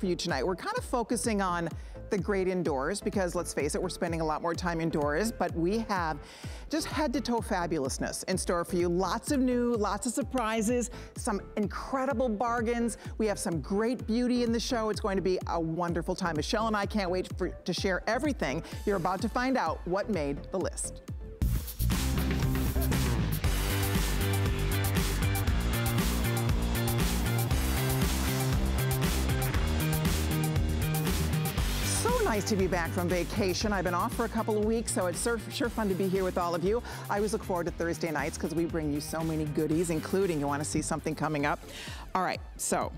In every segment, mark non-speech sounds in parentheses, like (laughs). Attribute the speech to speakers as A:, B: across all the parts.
A: for you tonight. We're kind of focusing on the great indoors because let's face it, we're spending a lot more time indoors, but we have just head to toe fabulousness in store for you. Lots of new, lots of surprises, some incredible bargains. We have some great beauty in the show. It's going to be a wonderful time. Michelle and I can't wait for, to share everything. You're about to find out what made the list. Nice to be back from vacation. I've been off for a couple of weeks, so it's sure, fun to be here with all of you. I always look forward to Thursday nights because we bring you so many goodies, including you want to see something coming up. All right, so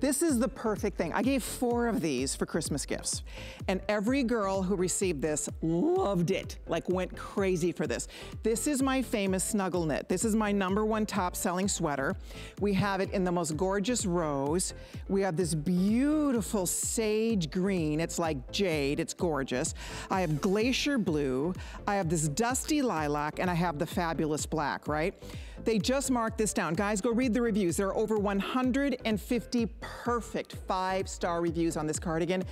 A: this is the perfect thing. I gave four of these for Christmas gifts. And every girl who received this loved it, like went crazy for this. This is my famous snuggle knit. This is my number one top selling sweater. We have it in the most gorgeous rose. We have this beautiful sage green. It's like jade, it's gorgeous. I have glacier blue. I have this dusty lilac and I have the fabulous black, right? They just marked this down. Guys, go read the reviews. There are over 150 perfect five-star reviews on this cardigan.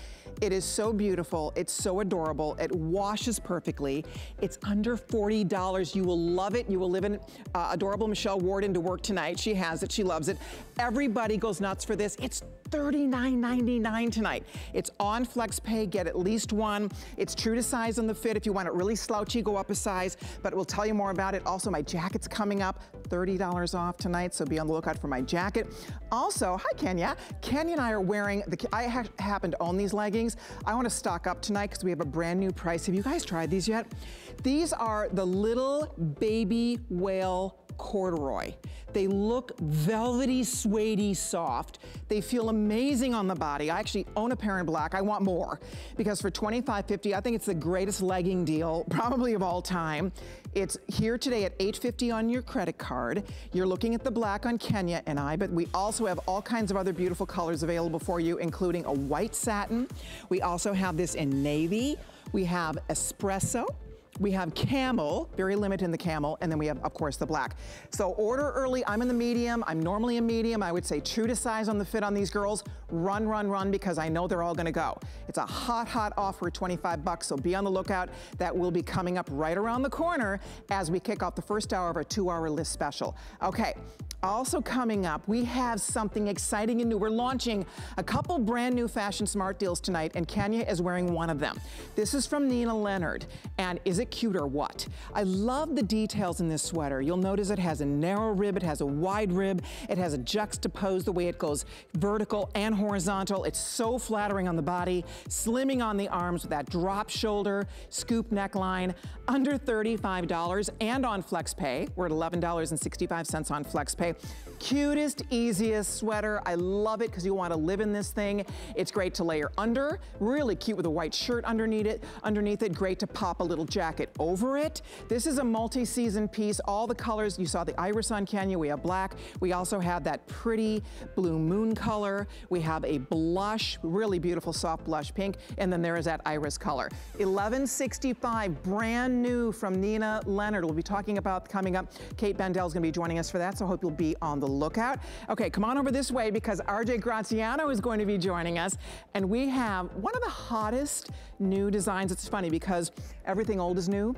A: It is so beautiful. It's so adorable. It washes perfectly. It's under $40. You will love it. You will live in uh, adorable Michelle Warden to work tonight. She has it. She loves it. Everybody goes nuts for this. It's $39.99 tonight. It's on FlexPay, get at least one. It's true to size on the fit. If you want it really slouchy, go up a size, but we'll tell you more about it. Also, my jacket's coming up, $30 off tonight, so be on the lookout for my jacket. Also, hi Kenya. Kenya and I are wearing, the, I ha happen to own these leggings. I wanna stock up tonight because we have a brand new price. Have you guys tried these yet? These are the little baby wale corduroy. They look velvety, suedey, soft. They feel amazing on the body. I actually own a pair in black. I want more because for $25.50, I think it's the greatest legging deal (laughs) probably of all time. It's here today at $8.50 on your credit card. You're looking at the black on Kenya and I, but we also have all kinds of other beautiful colors available for you, including a white satin. We also have this in navy. We have espresso. We have camel, very limited in the camel, and then we have, of course, the black. So order early. I'm in the medium. I'm normally a medium. I would say true to size on the fit on these girls. Run, run, run, because I know they're all gonna go. It's a hot, hot offer, 25 bucks, so be on the lookout. That will be coming up right around the corner as we kick off the first hour of our two-hour list special. Okay, also coming up, we have something exciting and new. We're launching a couple brand new fashion smart deals tonight, and Kenya is wearing one of them. This is from Nina Leonard, and is it cute or what? I love the details in this sweater. You'll notice it has a narrow rib, it has a wide rib, it has a juxtapose the way it goes vertical and horizontal. It's so flattering on the body, slimming on the arms with that drop shoulder, scoop neckline, under $35 and on FlexPay. We're at $11.65 on FlexPay. Cutest, easiest sweater. I love it because you want to live in this thing. It's great to layer under. Really cute with a white shirt underneath it. Underneath it, great to pop a little jacket over it. This is a multi-season piece. All the colors, you saw the iris on Kenya. We have black. We also have that pretty blue moon color. We have a blush, really beautiful soft blush pink. And then there is that iris color. 1165, brand new from Nina Leonard. We'll be talking about coming up. Kate going to be joining us for that, so I hope you'll be be on the lookout. Okay, come on over this way because RJ Graziano is going to be joining us. And we have one of the hottest new designs. It's funny because everything old is new.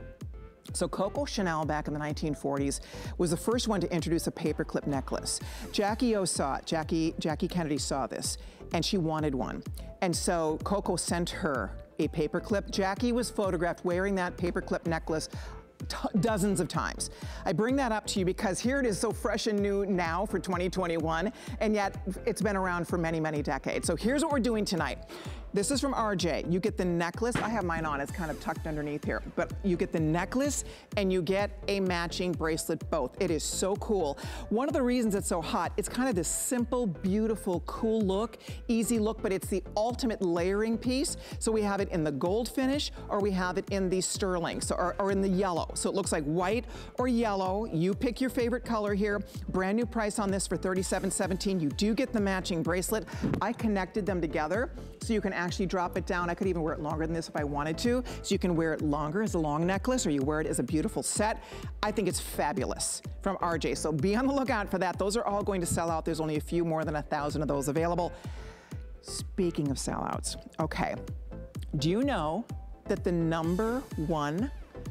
A: So Coco Chanel back in the 1940s was the first one to introduce a paperclip necklace. Jackie O saw it, Jackie, Jackie Kennedy saw this, and she wanted one. And so Coco sent her a paperclip. Jackie was photographed wearing that paperclip necklace dozens of times. I bring that up to you because here it is so fresh and new now for 2021, and yet it's been around for many, many decades. So here's what we're doing tonight. This is from RJ. You get the necklace. I have mine on. It's kind of tucked underneath here. But you get the necklace and you get a matching bracelet both. It is so cool. One of the reasons it's so hot, it's kind of this simple, beautiful, cool look, easy look, but it's the ultimate layering piece. So we have it in the gold finish or we have it in the sterling so, or, or in the yellow. So it looks like white or yellow. You pick your favorite color here. Brand new price on this for $37.17. You do get the matching bracelet. I connected them together so you can actually drop it down. I could even wear it longer than this if I wanted to. So you can wear it longer as a long necklace or you wear it as a beautiful set. I think it's fabulous from RJ. So be on the lookout for that. Those are all going to sell out. There's only a few more than a thousand of those available. Speaking of sellouts, okay. Do you know that the number one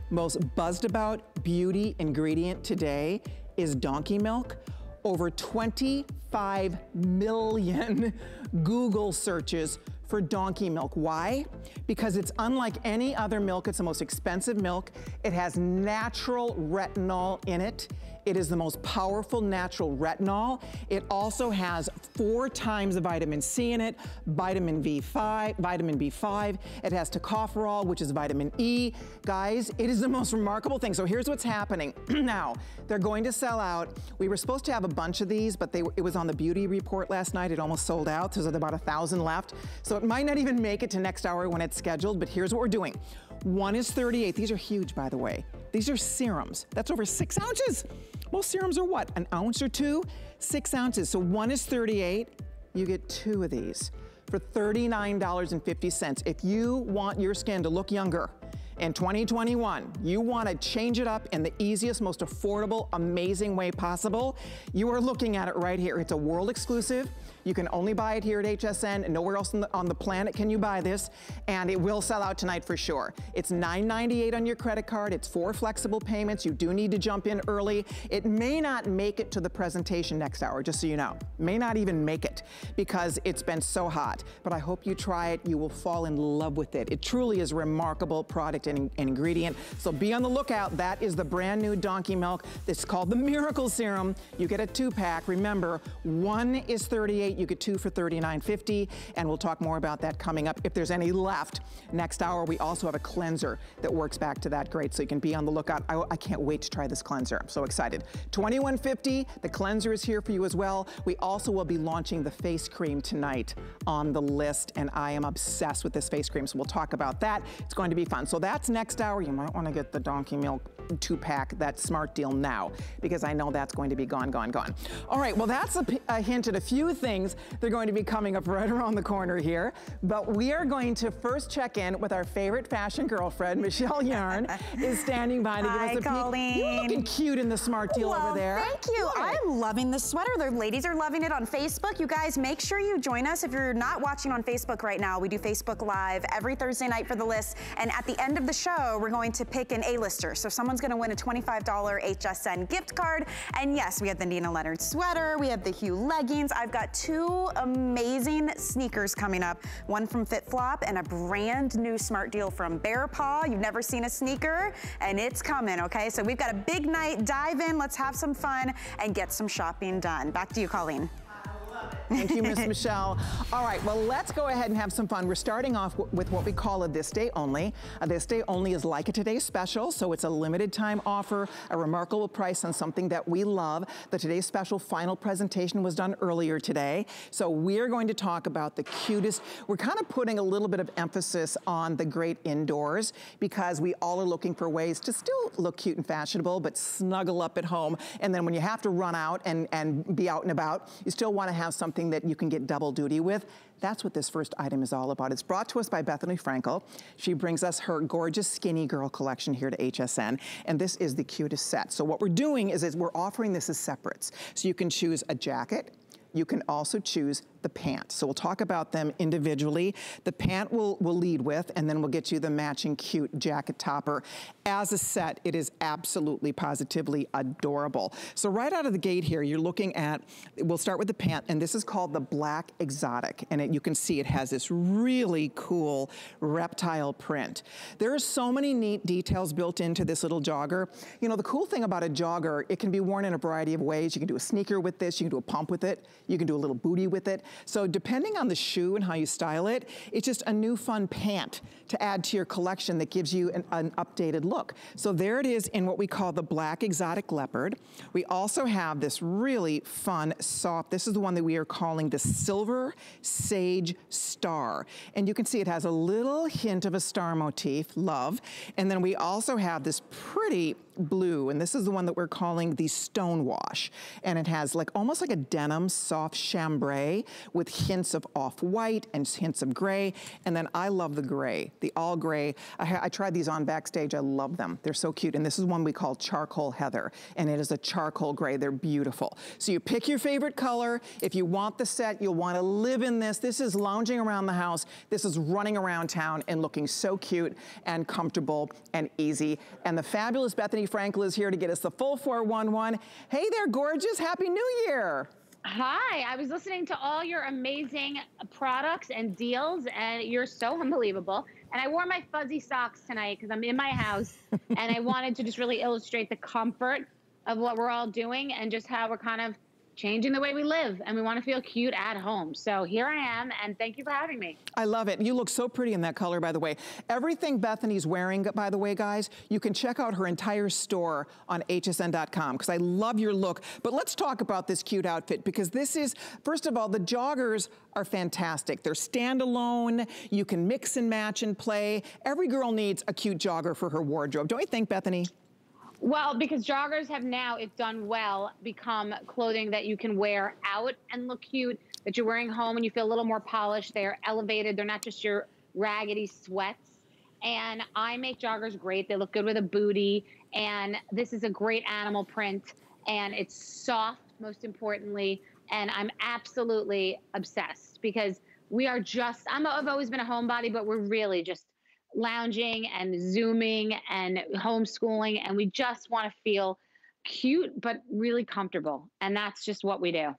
A: most buzzed about beauty ingredient today is donkey milk? Over 25 million (laughs) Google searches for donkey milk. Why? Because it's unlike any other milk. It's the most expensive milk. It has natural retinol in it. It is the most powerful natural retinol. It also has four times the vitamin C in it, vitamin B5, vitamin B5. It has tocopherol, which is vitamin E. Guys, it is the most remarkable thing. So here's what's happening. (clears throat) now, they're going to sell out. We were supposed to have a bunch of these, but they, it was on the beauty report last night. It almost sold out. There's about a thousand left. So it might not even make it to next hour when it's scheduled, but here's what we're doing. One is 38. These are huge, by the way. These are serums. That's over six ounces. Most serums are what? An ounce or two? Six ounces. So one is 38. You get two of these for $39.50. If you want your skin to look younger, in 2021, you want to change it up in the easiest, most affordable, amazing way possible, you are looking at it right here. It's a world exclusive. You can only buy it here at HSN nowhere else on the, on the planet can you buy this. And it will sell out tonight for sure. It's $9.98 on your credit card. It's four flexible payments. You do need to jump in early. It may not make it to the presentation next hour, just so you know. May not even make it because it's been so hot. But I hope you try it. You will fall in love with it. It truly is a remarkable product and, and ingredient. So be on the lookout. That is the brand new donkey milk. It's called the Miracle Serum. You get a two pack. Remember, one is 38 you get two for $39.50, and we'll talk more about that coming up if there's any left. Next hour, we also have a cleanser that works back to that great, so you can be on the lookout. I, I can't wait to try this cleanser. I'm so excited. $21.50, the cleanser is here for you as well. We also will be launching the face cream tonight on the list, and I am obsessed with this face cream, so we'll talk about that. It's going to be fun. So that's next hour. You might want to get the donkey milk two pack, that smart deal now, because I know that's going to be gone, gone, gone. All right, well, that's a, a hint at a few things they're going to be coming up (laughs) right around the corner here. But we are going to first check in with our favorite fashion girlfriend, Michelle Yarn, (laughs) is standing by to
B: Hi,
A: give us a
B: Colleen.
A: peek. You're looking cute in the smart deal
B: well,
A: over there.
B: thank you. I'm loving the sweater. The ladies are loving it on Facebook. You guys, make sure you join us. If you're not watching on Facebook right now, we do Facebook Live every Thursday night for the list. And at the end of the show, we're going to pick an A-lister. So someone's to win a $25 HSN gift card. And yes, we have the Nina Leonard sweater. We have the Hue leggings. I've got two amazing sneakers coming up. One from FitFlop and a brand new smart deal from Bear Paw. You've never seen a sneaker and it's coming, okay? So we've got a big night. Dive in, let's have some fun and get some shopping done. Back to you, Colleen.
A: Thank you, Miss (laughs) Michelle. All right, well, let's go ahead and have some fun. We're starting off with what we call a this day only. A this day only is like a today special, so it's a limited time offer, a remarkable price on something that we love. The today special final presentation was done earlier today. So we're going to talk about the cutest. We're kind of putting a little bit of emphasis on the great indoors because we all are looking for ways to still look cute and fashionable, but snuggle up at home. And then when you have to run out and, and be out and about, you still want to have something that you can get double duty with. That's what this first item is all about. It's brought to us by Bethenny Frankel. She brings us her gorgeous skinny girl collection here to HSN, and this is the cutest set. So what we're doing is, is we're offering this as separates. So you can choose a jacket, you can also choose the pant. So we'll talk about them individually. The pant will will lead with, and then we'll get you the matching cute jacket topper. As a set, it is absolutely positively adorable. So right out of the gate here, you're looking at, we'll start with the pant, and this is called the Black Exotic. And it, you can see it has this really cool reptile print. There are so many neat details built into this little jogger. You know, the cool thing about a jogger, it can be worn in a variety of ways. You can do a sneaker with this, you can do a pump with it, you can do a little booty with it. So depending on the shoe and how you style it, it's just a new fun pant to add to your collection that gives you an, an updated look. So there it is in what we call the black exotic leopard. We also have this really fun, soft, this is the one that we are calling the silver sage star. And you can see it has a little hint of a star motif, love. And then we also have this pretty blue, and this is the one that we're calling the stone wash. And it has like almost like a denim soft chambray with hints of off-white and hints of gray. And then I love the gray, the all gray. I, I tried these on backstage. I love them. They're so cute. And this is one we call charcoal heather. And it is a charcoal gray. They're beautiful. So you pick your favorite color. If you want the set, you'll want to live in this. This is lounging around the house. This is running around town and looking so cute and comfortable and easy. And the fabulous Bethenny Frankel is here to get us the full 411. Hey there, gorgeous. Happy New Year.
C: Hi, I was listening to all your amazing products and deals, and you're so unbelievable. And I wore my fuzzy socks tonight because I'm in my house, (laughs) and I wanted to just really illustrate the comfort of what we're all doing and just how we're kind of changing the way we live and we want to feel cute at home. So here I am and thank you for having me.
A: I love it. You look so pretty in that color, by the way. Everything Bethenny's wearing, by the way, guys, you can check out her entire store on hsn.com because I love your look. But let's talk about this cute outfit because this is, first of all, the joggers are fantastic. They're standalone. You can mix and match and play. Every girl needs a cute jogger for her wardrobe. Don't you think, Bethenny?
C: Well, because joggers have now, if done well, become clothing that you can wear out and look cute, that you're wearing home and you feel a little more polished. They're elevated. They're not just your raggedy sweats. And I make joggers great. They look good with a booty. And this is a great animal print. And it's soft, most importantly. And I'm absolutely obsessed because we are just, I'm, I've always been a homebody, but we're really just lounging and zooming and homeschooling and we just want to feel cute but really comfortable and that's just what we do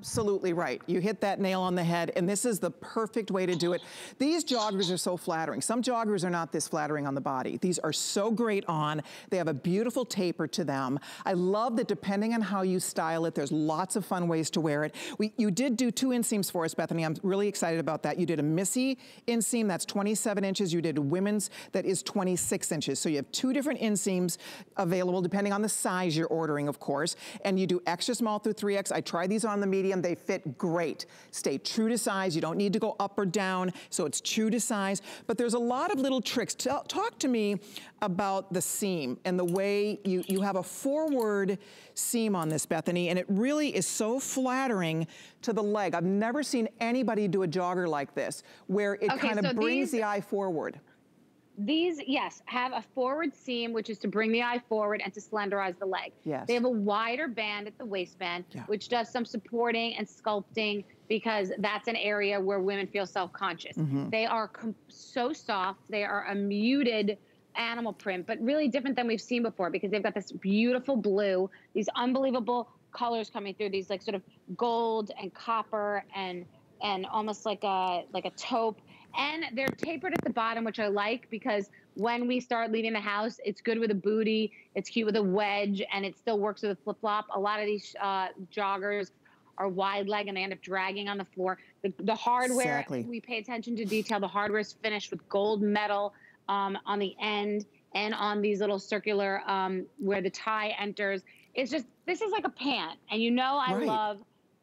A: Absolutely right. You hit that nail on the head, and this is the perfect way to do it. These joggers are so flattering. Some joggers are not this flattering on the body. These are so great on. They have a beautiful taper to them. I love that depending on how you style it, there's lots of fun ways to wear it. We, you did do two inseams for us, Bethenny. I'm really excited about that. You did a Missy inseam, that's 27 inches. You did a women's that is 26 inches. So you have two different inseams available depending on the size you're ordering, of course. And you do extra small through 3X. I tried these on the medium medium, they fit great. Stay true to size. You don't need to go up or down, so it's true to size. But there's a lot of little tricks. talk to me about the seam and the way you, you have a forward seam on this, Bethenny, and it really is so flattering to the leg. I've never seen anybody do a jogger like this, where it okay, kind of so brings these, the eye forward.
C: These, yes, have a forward seam, which is to bring the eye forward and to slenderize the leg. Yes. They have a wider band at the waistband, yeah. which does some supporting and sculpting because that's an area where women feel self-conscious. Mm-hmm. They are so soft. They are a muted animal print, but really different than we've seen before because they've got this beautiful blue, these unbelievable colors coming through, these like sort of gold and copper and and almost like a like a taupe and they're tapered at the bottom, which I like because when we start leaving the house, it's good with a booty, it's cute with a wedge, and it still works with a flip flop. A lot of these uh, joggers are wide leg and they end up dragging on the floor. The, the hardware, exactly. we pay attention to detail. The hardware is finished with gold metal um, on the end and on these little circular um, where the tie enters. It's just, this is like a pant. And you know, I right. love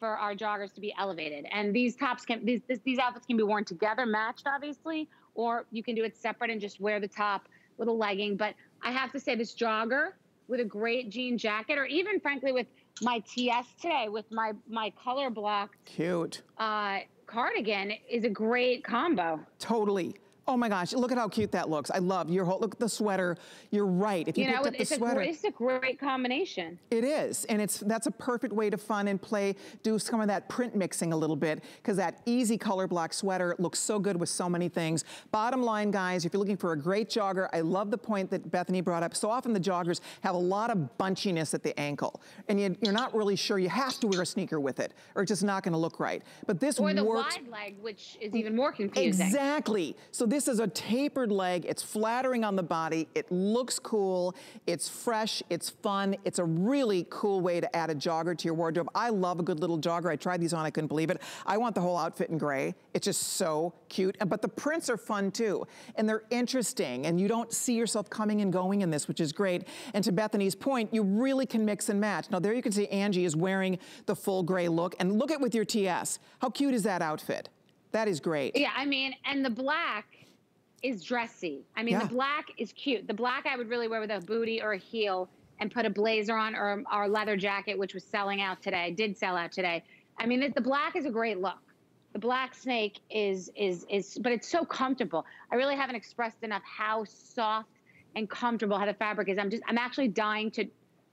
C: for our joggers to be elevated. And these tops can these this, these outfits can be worn together, matched obviously, or you can do it separate and just wear the top with a legging. But I have to say this jogger with a great jean jacket, or even frankly with my TS today with my my color blocked
A: cute
C: uh, cardigan is a great combo.
A: Totally. Oh my gosh, look at how cute that looks. I love your whole, look at the sweater. You're right. If you, you know, picked up the sweater.
C: A, it's a great combination.
A: It is, and it's that's a perfect way to fun and play, do some of that print mixing a little bit, because that easy color block sweater looks so good with so many things. Bottom line, guys, if you're looking for a great jogger, I love the point that Bethenny brought up. So often the joggers have a lot of bunchiness at the ankle, and you, are not really sure you have to wear a sneaker with it, or it's just not gonna look right. But this
C: or
A: the
C: works. wide leg, which is even more confusing.
A: Exactly. So this is a tapered leg. It's flattering on the body. It looks cool. It's fresh. It's fun. It's a really cool way to add a jogger to your wardrobe. I love a good little jogger. I tried these on. I couldn't believe it. I want the whole outfit in gray. It's just so cute. But the prints are fun too. And they're interesting. And you don't see yourself coming and going in this, which is great. And to Bethenny's point, you really can mix and match. Now there you can see Angie is wearing the full gray look. And look at with your TS. How cute is that outfit? That is great.
C: Yeah, I mean, and the black is dressy. I mean, yeah. the black is cute. The black I would really wear with a booty or a heel and put a blazer on or our leather jacket, which was selling out today, did sell out today. I mean, the black is a great look. The black snake is is is, but it's so comfortable. I really haven't expressed enough how soft and comfortable how the fabric is. I'm just I'm actually dying to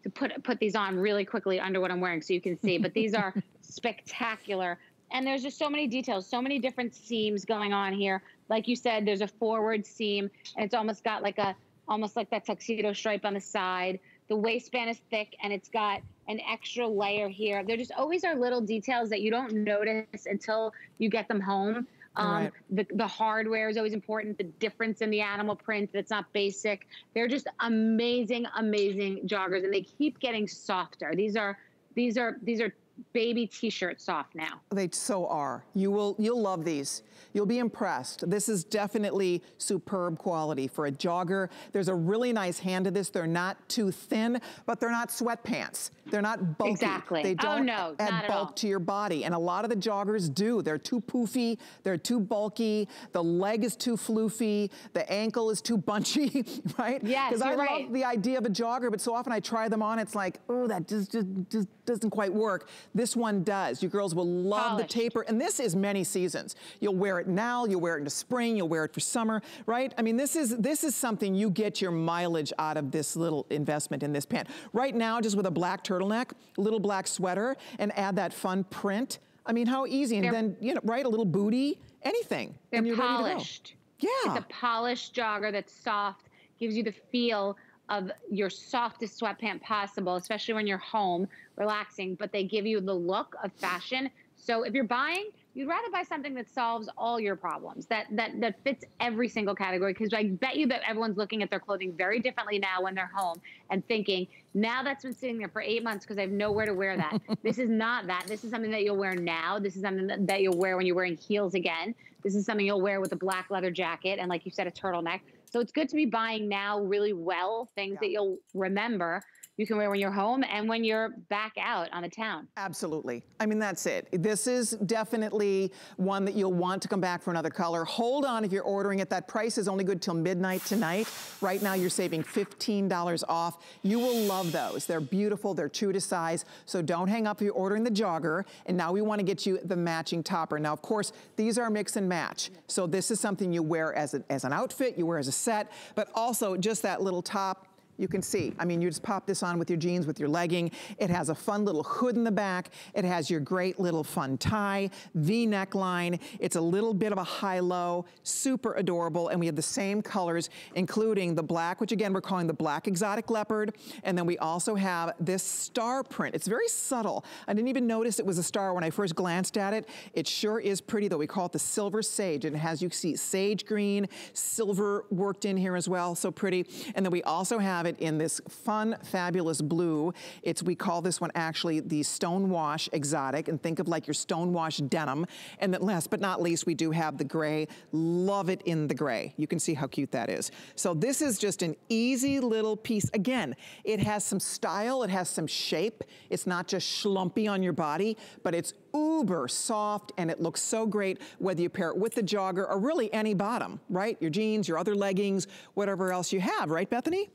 C: to put put these on really quickly under what I'm wearing so you can see. But these are (laughs) spectacular. And there's just so many details, so many different seams going on here. Like you said, there's a forward seam, and it's almost got like a almost like that tuxedo stripe on the side. The waistband is thick, and it's got an extra layer here. There just always are little details that you don't notice until you get them home. Um, right. the, the hardware is always important. The difference in the animal print, that's not basic. They're just amazing, amazing joggers, and they keep getting softer. These are these are these are baby t-shirts off now.
A: They so are. You will, you'll love these. You'll be impressed. This is definitely superb quality for a jogger. There's a really nice hand to this. They're not too thin, but they're not sweatpants. They're not bulky.
C: Exactly.
A: They oh, don't
C: oh, no,
A: add bulk to your body. And a lot of the joggers do. They're too poofy. They're too bulky. The leg is too floofy. The ankle is too bunchy, (laughs) right?
C: Yes,
A: Because I
C: right.
A: love the idea of a jogger, but so often I try them on, it's like, oh, that just, just, just doesn't quite work. This one does. You girls will love Polished. the taper. And this is many seasons. You'll wear it now, you'll wear it in the spring, you'll wear it for summer, right? I mean, this is, this is something you get your mileage out of this little investment in this pant. Right now, just with a black turtleneck, little black sweater, and add that fun print. I mean, how easy. And they're, then, you know, right, a little booty, anything.
C: They're polished.
A: Yeah.
C: It's a polished jogger that's soft, gives you the feel of your softest sweatpant possible, especially when you're home relaxing, but they give you the look of fashion. So if you're buying, you'd rather buy something that solves all your problems, that that that fits every single category. Because I bet you that everyone's looking at their clothing very differently now when they're home and thinking, now that's been sitting there for eight months because I have nowhere to wear that. (laughs) this is not that. This is something that you'll wear now. This is something that, that you'll wear when you're wearing heels again. This is something you'll wear with a black leather jacket and, like you said, a turtleneck. So it's good to be buying now really well things yeah. that you'll remember you can wear when you're home and when you're back out on the town.
A: Absolutely. I mean, that's it. This is definitely one that you'll want to come back for another color. Hold on if you're ordering it. That price is only good till midnight tonight. Right now, you're saving $15 off. You will love those. They're beautiful. They're true to size. So don't hang up if you're ordering the jogger. And now we want to get you the matching topper. Now, of course, these are mix and match. So this is something you wear as, a, as an outfit, you wear as a set, but also just that little top you can see. I mean, you just pop this on with your jeans, with your legging. It has a fun little hood in the back. It has your great little fun tie, V neckline. It's a little bit of a high-low, super adorable, and we have the same colors, including the black, which again, we're calling the black exotic leopard, and then we also have this star print. It's very subtle. I didn't even notice it was a star when I first glanced at it. It sure is pretty, though. We call it the silver sage, and it has, you see, sage green, silver worked in here as well, so pretty. And then we also have have it in this fun, fabulous blue. It's, we call this one actually the Stonewash Exotic, and think of like your Stonewash denim. And then last but not least, we do have the gray. Love it in the gray. You can see how cute that is. So this is just an easy little piece. Again, it has some style, it has some shape. It's not just schlumpy on your body, but it's uber soft and it looks so great whether you pair it with the jogger or really any bottom, right? Your jeans, your other leggings, whatever else you have, right, Bethenny?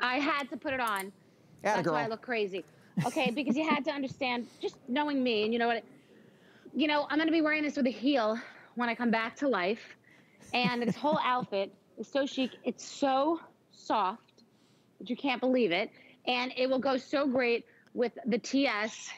C: I had to put it on.
A: Atta
C: That's
A: girl.
C: why I look crazy. (laughs) Okay, because you had to understand, just knowing me, and you know what, you know, I'm going to be wearing this with a heel when I come back to life. And this whole (laughs) outfit is so chic. It's so soft that you can't believe it. And it will go so great with the TS.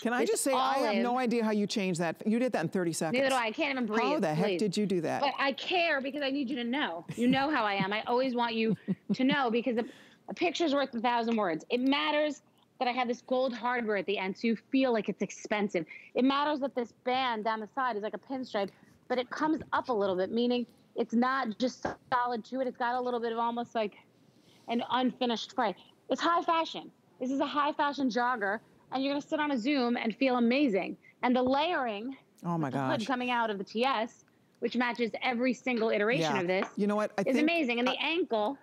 A: Can I just say, olive. I have no idea how you changed that. You did that in 30 seconds.
C: Neither do I. I can't even breathe.
A: How the heck
C: please.
A: did you do that?
C: But I care because I need you to know. You know how I am. I always want you to know because a, a picture's worth a thousand words. It matters that I have this gold hardware at the end so you feel like it's expensive. It matters that this band down the side is like a pinstripe, but it comes up a little bit, meaning it's not just solid to it. It's got a little bit of almost like an unfinished fray. It's high fashion. This is a high fashion jogger and you're going to sit on a Zoom and feel amazing. And the layering,
A: oh my gosh,
C: coming out of the TS, which matches every single iteration
A: yeah.
C: of this,
A: you know what, I
C: is amazing. And the ankle,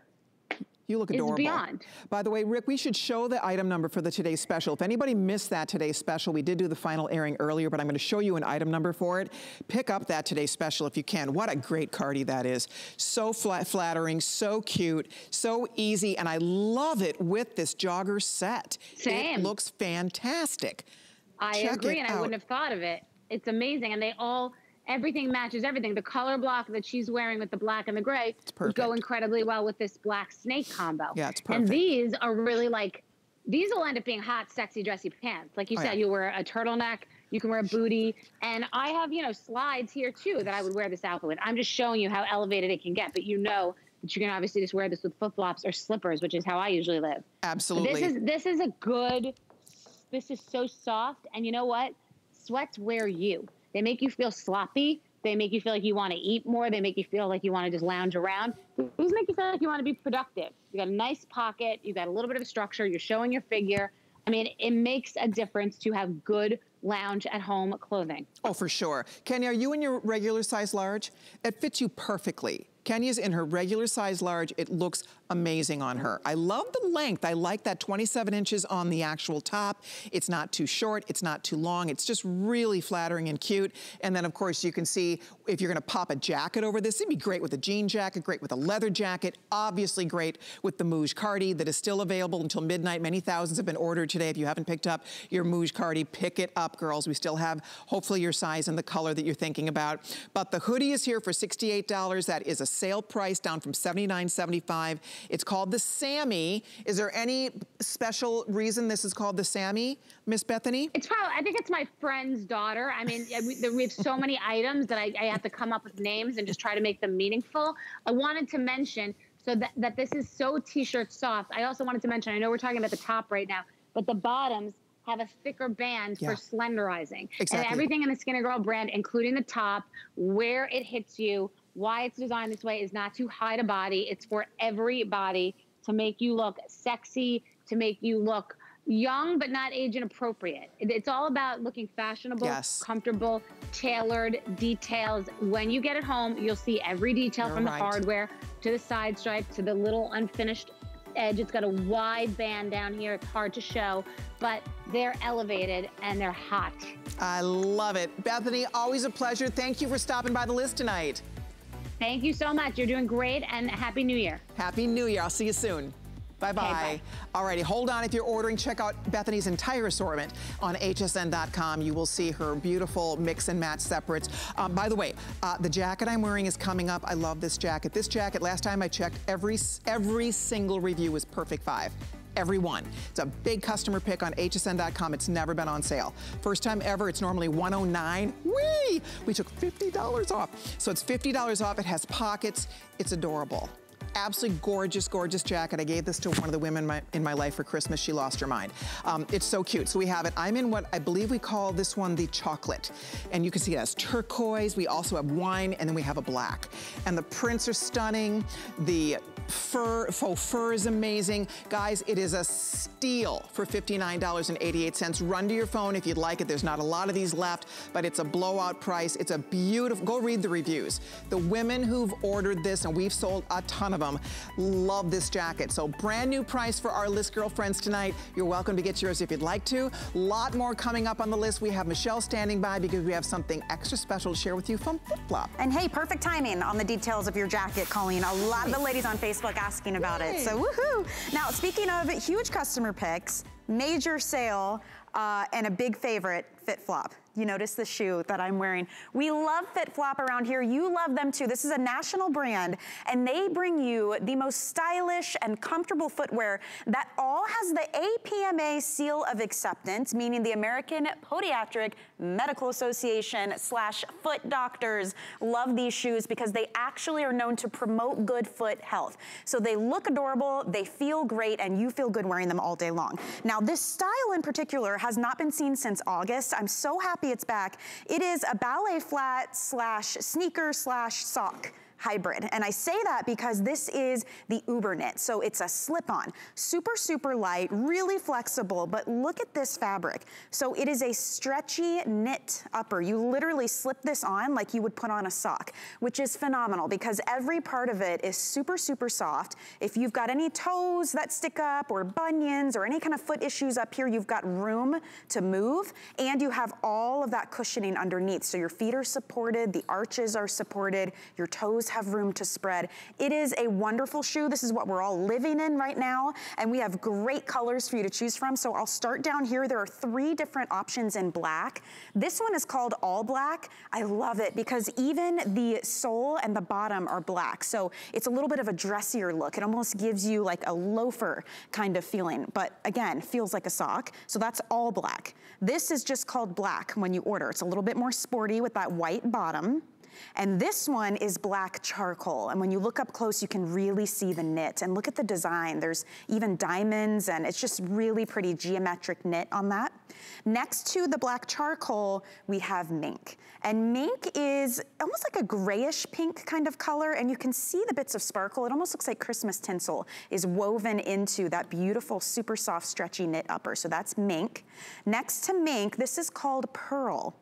A: You look adorable.
C: beyond.
A: By the way, Rick, we should show the item number for the today's special. If anybody missed that today's special, we did do the final airing earlier, but I'm going to show you an item number for it. Pick up that today's special if you can. What a great cardi that is. So flat, flattering, so cute, so easy, and I love it with this jogger set.
C: Same.
A: It looks fantastic.
C: I
A: Check
C: agree, and
A: out.
C: I wouldn't have thought of it. It's amazing, and they all everything matches everything. The color block that she's wearing with the black and the gray go incredibly well with this black snake combo.
A: Yeah, it's perfect.
C: And these are really like, these will end up being hot, sexy, dressy pants. Like you
A: oh,
C: said,
A: yeah.
C: you wear a turtleneck, you can wear a booty, and I have, you know, slides here too that I would wear this outfit with. I'm just showing you how elevated it can get, but you know that you can obviously just wear this with flip flops or slippers, which is how I usually live.
A: Absolutely.
C: This is this is a good. This is so soft, and you know what? Sweats wear you. They make you feel sloppy. They make you feel like you want to eat more. They make you feel like you want to just lounge around. These make you feel like you want to be productive. You got a nice pocket. You got a little bit of structure. You're showing your figure. I mean, it makes a difference to have good lounge at home clothing.
A: Oh, for sure. Kenny, are you in your regular size large? It fits you perfectly. Kenya's in her regular size large. It looks amazing on her. I love the length. I like that 27 inches on the actual top. It's not too short. It's not too long. It's just really flattering and cute. And then, of course, you can see if you're going to pop a jacket over this, it'd be great with a jean jacket, great with a leather jacket, obviously great with the Mouge Cardi that is still available until midnight. Many thousands have been ordered today. If you haven't picked up your Mouge Cardi, pick it up, girls. We still have, hopefully, your size and the color that you're thinking about. But the hoodie is here for $68. That is a sale price down from $79.75. It's called the Sammy. Is there any special reason this is called the Sammy, Miss Bethenny?
C: It's probably, I think it's my friend's daughter. I mean, we, have so many items that I, I have to come up with names and just try to make them meaningful. I wanted to mention so that, that this is so t-shirt soft. I also wanted to mention, I know we're talking about the top right now, but the bottoms have a thicker band yeah. for slenderizing.
A: Exactly.
C: And everything in the Skinny Girl brand, including the top, where it hits you, why it's designed this way is not to hide a body. It's for every body to make you look sexy, to make you look young but not age inappropriate. It's all about looking fashionable,
A: yes.
C: comfortable, tailored details. When you get it home, you'll see every detail
A: You're
C: from
A: right.
C: the hardware to the side stripe to the little unfinished edge. It's got a wide band down here. It's hard to show, but they're elevated and they're hot.
A: I love it. Bethenny, always a pleasure. Thank you for stopping by the list tonight.
C: Thank you so much. You're doing great and Happy New Year.
A: Happy New Year. I'll see you soon. Bye-bye.
C: Okay, bye.
A: All righty, hold on. If you're ordering, check out Bethenny's entire assortment on hsn.com. You will see her beautiful mix and match separates. Um, by the way, uh, the jacket I'm wearing is coming up. I love this jacket. This jacket, last time I checked, every, every single review was perfect five every one. It's a big customer pick on hsn.com. It's never been on sale. First time ever, it's normally 109. Whee! We took $50 off. So it's $50 off. It has pockets. It's adorable absolutely gorgeous, gorgeous jacket. I gave this to one of the women in my, in my life for Christmas. She lost her mind. Um, it's so cute. So we have it. I'm in what I believe we call this one the chocolate. And you can see it has turquoise. We also have wine, and then we have a black. And the prints are stunning. The fur, faux fur is amazing. Guys, it is a steal for $59.88. Run to your phone if you'd like it. There's not a lot of these left, but it's a blowout price. It's a beautiful, go read the reviews. The women who've ordered this, and we've sold a ton of them, love this jacket. So brand new price for our list girlfriends tonight. You're welcome to get yours if you'd like to. Lot more coming up on the list. We have Michelle standing by because we have something extra special to share with you from FitFlop.
B: And hey, perfect timing on the details of your jacket, Colleen. A lot of the ladies on Facebook asking about Yay. it, so woohoo. Now, speaking of huge customer picks, major sale, uh, and a big favorite, FitFlop. You notice the shoe that I'm wearing. We love FitFlop around here. You love them too. This is a national brand, and they bring you the most stylish and comfortable footwear that all has the APMA seal of acceptance, meaning the American Podiatric Medical Association slash foot doctors love these shoes because they actually are known to promote good foot health. So they look adorable, they feel great, and you feel good wearing them all day long. Now, this style in particular has not been seen since August. I'm so happy it's back. It is a ballet flat slash sneaker slash sock. Hybrid. And I say that because this is the Uber knit. So it's a slip-on, super, super light, really flexible, but look at this fabric. So it is a stretchy knit upper. You literally slip this on like you would put on a sock, which is phenomenal because every part of it is super, super soft. If you've got any toes that stick up or bunions or any kind of foot issues up here, you've got room to move and you have all of that cushioning underneath. So your feet are supported, the arches are supported, your toes have room to spread. It is a wonderful shoe. This is what we're all living in right now. And we have great colors for you to choose from. So I'll start down here. There are three different options in black. This one is called all black. I love it because even the sole and the bottom are black. So it's a little bit of a dressier look. It almost gives you like a loafer kind of feeling. But again, feels like a sock. So that's all black. This is just called black when you order. It's a little bit more sporty with that white bottom. And this one is black charcoal. And when you look up close, you can really see the knit. And look at the design. There's even diamonds and it's just really pretty geometric knit on that. Next to the black charcoal, we have mink. And mink is almost like a grayish pink kind of color, and you can see the bits of sparkle. It almost looks like Christmas tinsel is woven into that beautiful, super soft, stretchy knit upper. So that's mink. Next to mink, this is called pearl.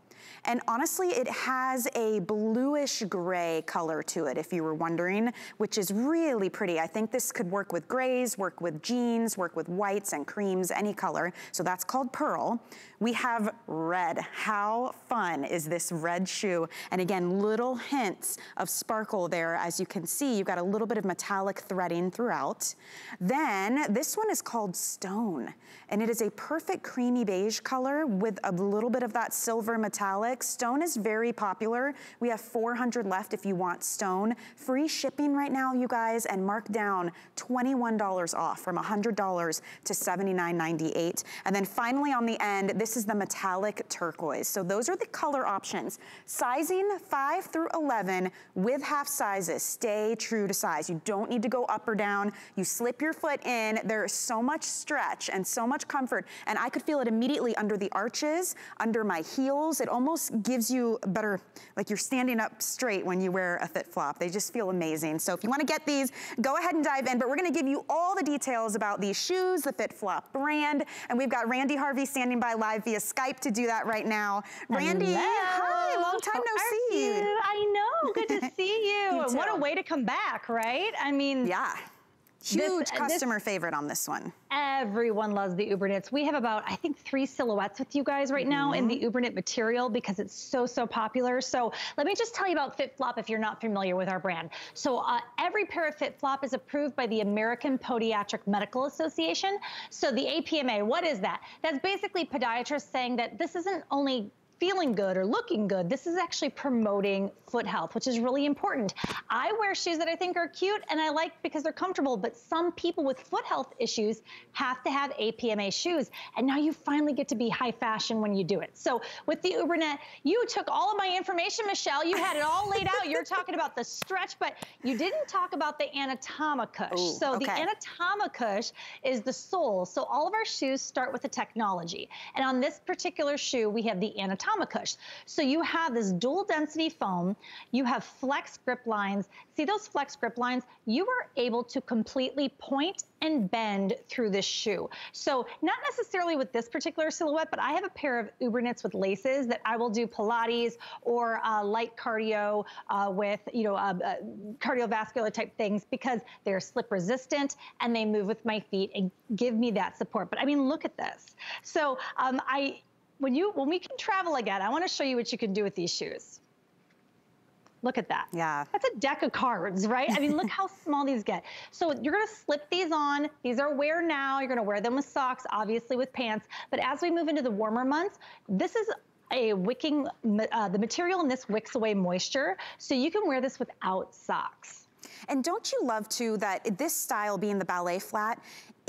B: And honestly, it has a bluish gray color to it, if you were wondering, which is really pretty. I think this could work with grays, work with jeans, work with whites and creams, any color. So that's called Pearl. We have red. How fun is this red shoe? And again, little hints of sparkle there. As you can see, you've got a little bit of metallic threading throughout. Then this one is called Stone. And it is a perfect creamy beige color with a little bit of that silver metallic. Stone is very popular. We have 400 left if you want stone. Free shipping right now, you guys, and marked down $21 off from $100 to $79.98. And then finally on the end, this this is the metallic turquoise. So those are the color options. Sizing 5 through 11 with half sizes. Stay true to size. You don't need to go up or down. You slip your foot in. There's so much stretch and so much comfort. And I could feel it immediately under the arches, under my heels. It almost gives you better, like you're standing up straight when you wear a FitFlop. They just feel amazing. So if you wanna get these, go ahead and dive in. But we're gonna give you all the details about these shoes, the FitFlop brand. And we've got Randy Harvey standing by live live via Skype to do that right now. Randi,
D: Hello.
B: hi, long time How no see.
D: You? I know, good to (laughs) see you. you what a way to come back, right? I mean,
B: yeah. Huge this, customer this, favorite on this one.
D: Everyone loves the Uber knits. We have about, I think, three silhouettes with you guys right mm -hmm. now in the mm-hmm. Uber knit material because it's so, so popular. So let me just tell you about FitFlop if you're not familiar with our brand. So uh, every pair of FitFlop is approved by the American Podiatric Medical Association. So the APMA, what is that? That's basically podiatrists saying that this isn't only feeling good or looking good. This is actually promoting foot health, which is really important. I wear shoes that I think are cute and I like because they're comfortable, but some people with foot health issues have to have APMA shoes. And now you finally get to be high fashion when you do it. So with the Uberknit, you took all of my information, Michelle. You had it all laid out. You're talking about the stretch, but you didn't talk about the Anatomicush. Ooh, so okay. the Anatomicush is the sole. So all of our shoes start with the technology. And on this particular shoe, we have the Anatomicush So you have this dual density foam, you have flex grip lines. See those flex grip lines? You are able to completely point and bend through this shoe. So not necessarily with this particular silhouette, but I have a pair of Uber knits with laces that I will do Pilates or uh, light cardio uh, with, you know, uh, uh, cardiovascular type things because they're slip resistant and they move with my feet and give me that support. But I mean, look at this. So um, I, when you when we can travel again, I want to show you what you can do with these shoes. Look at that.
B: Yeah.
D: That's a deck of cards, right? I mean, look (laughs) how small these get. So you're gonna slip these on. These are wear now. You're gonna wear them with socks, obviously with pants. But as we move into the warmer months, this is a wicking, uh, the material in this wicks away moisture. So you can wear this without socks.
B: And don't you love too that this style being the ballet flat,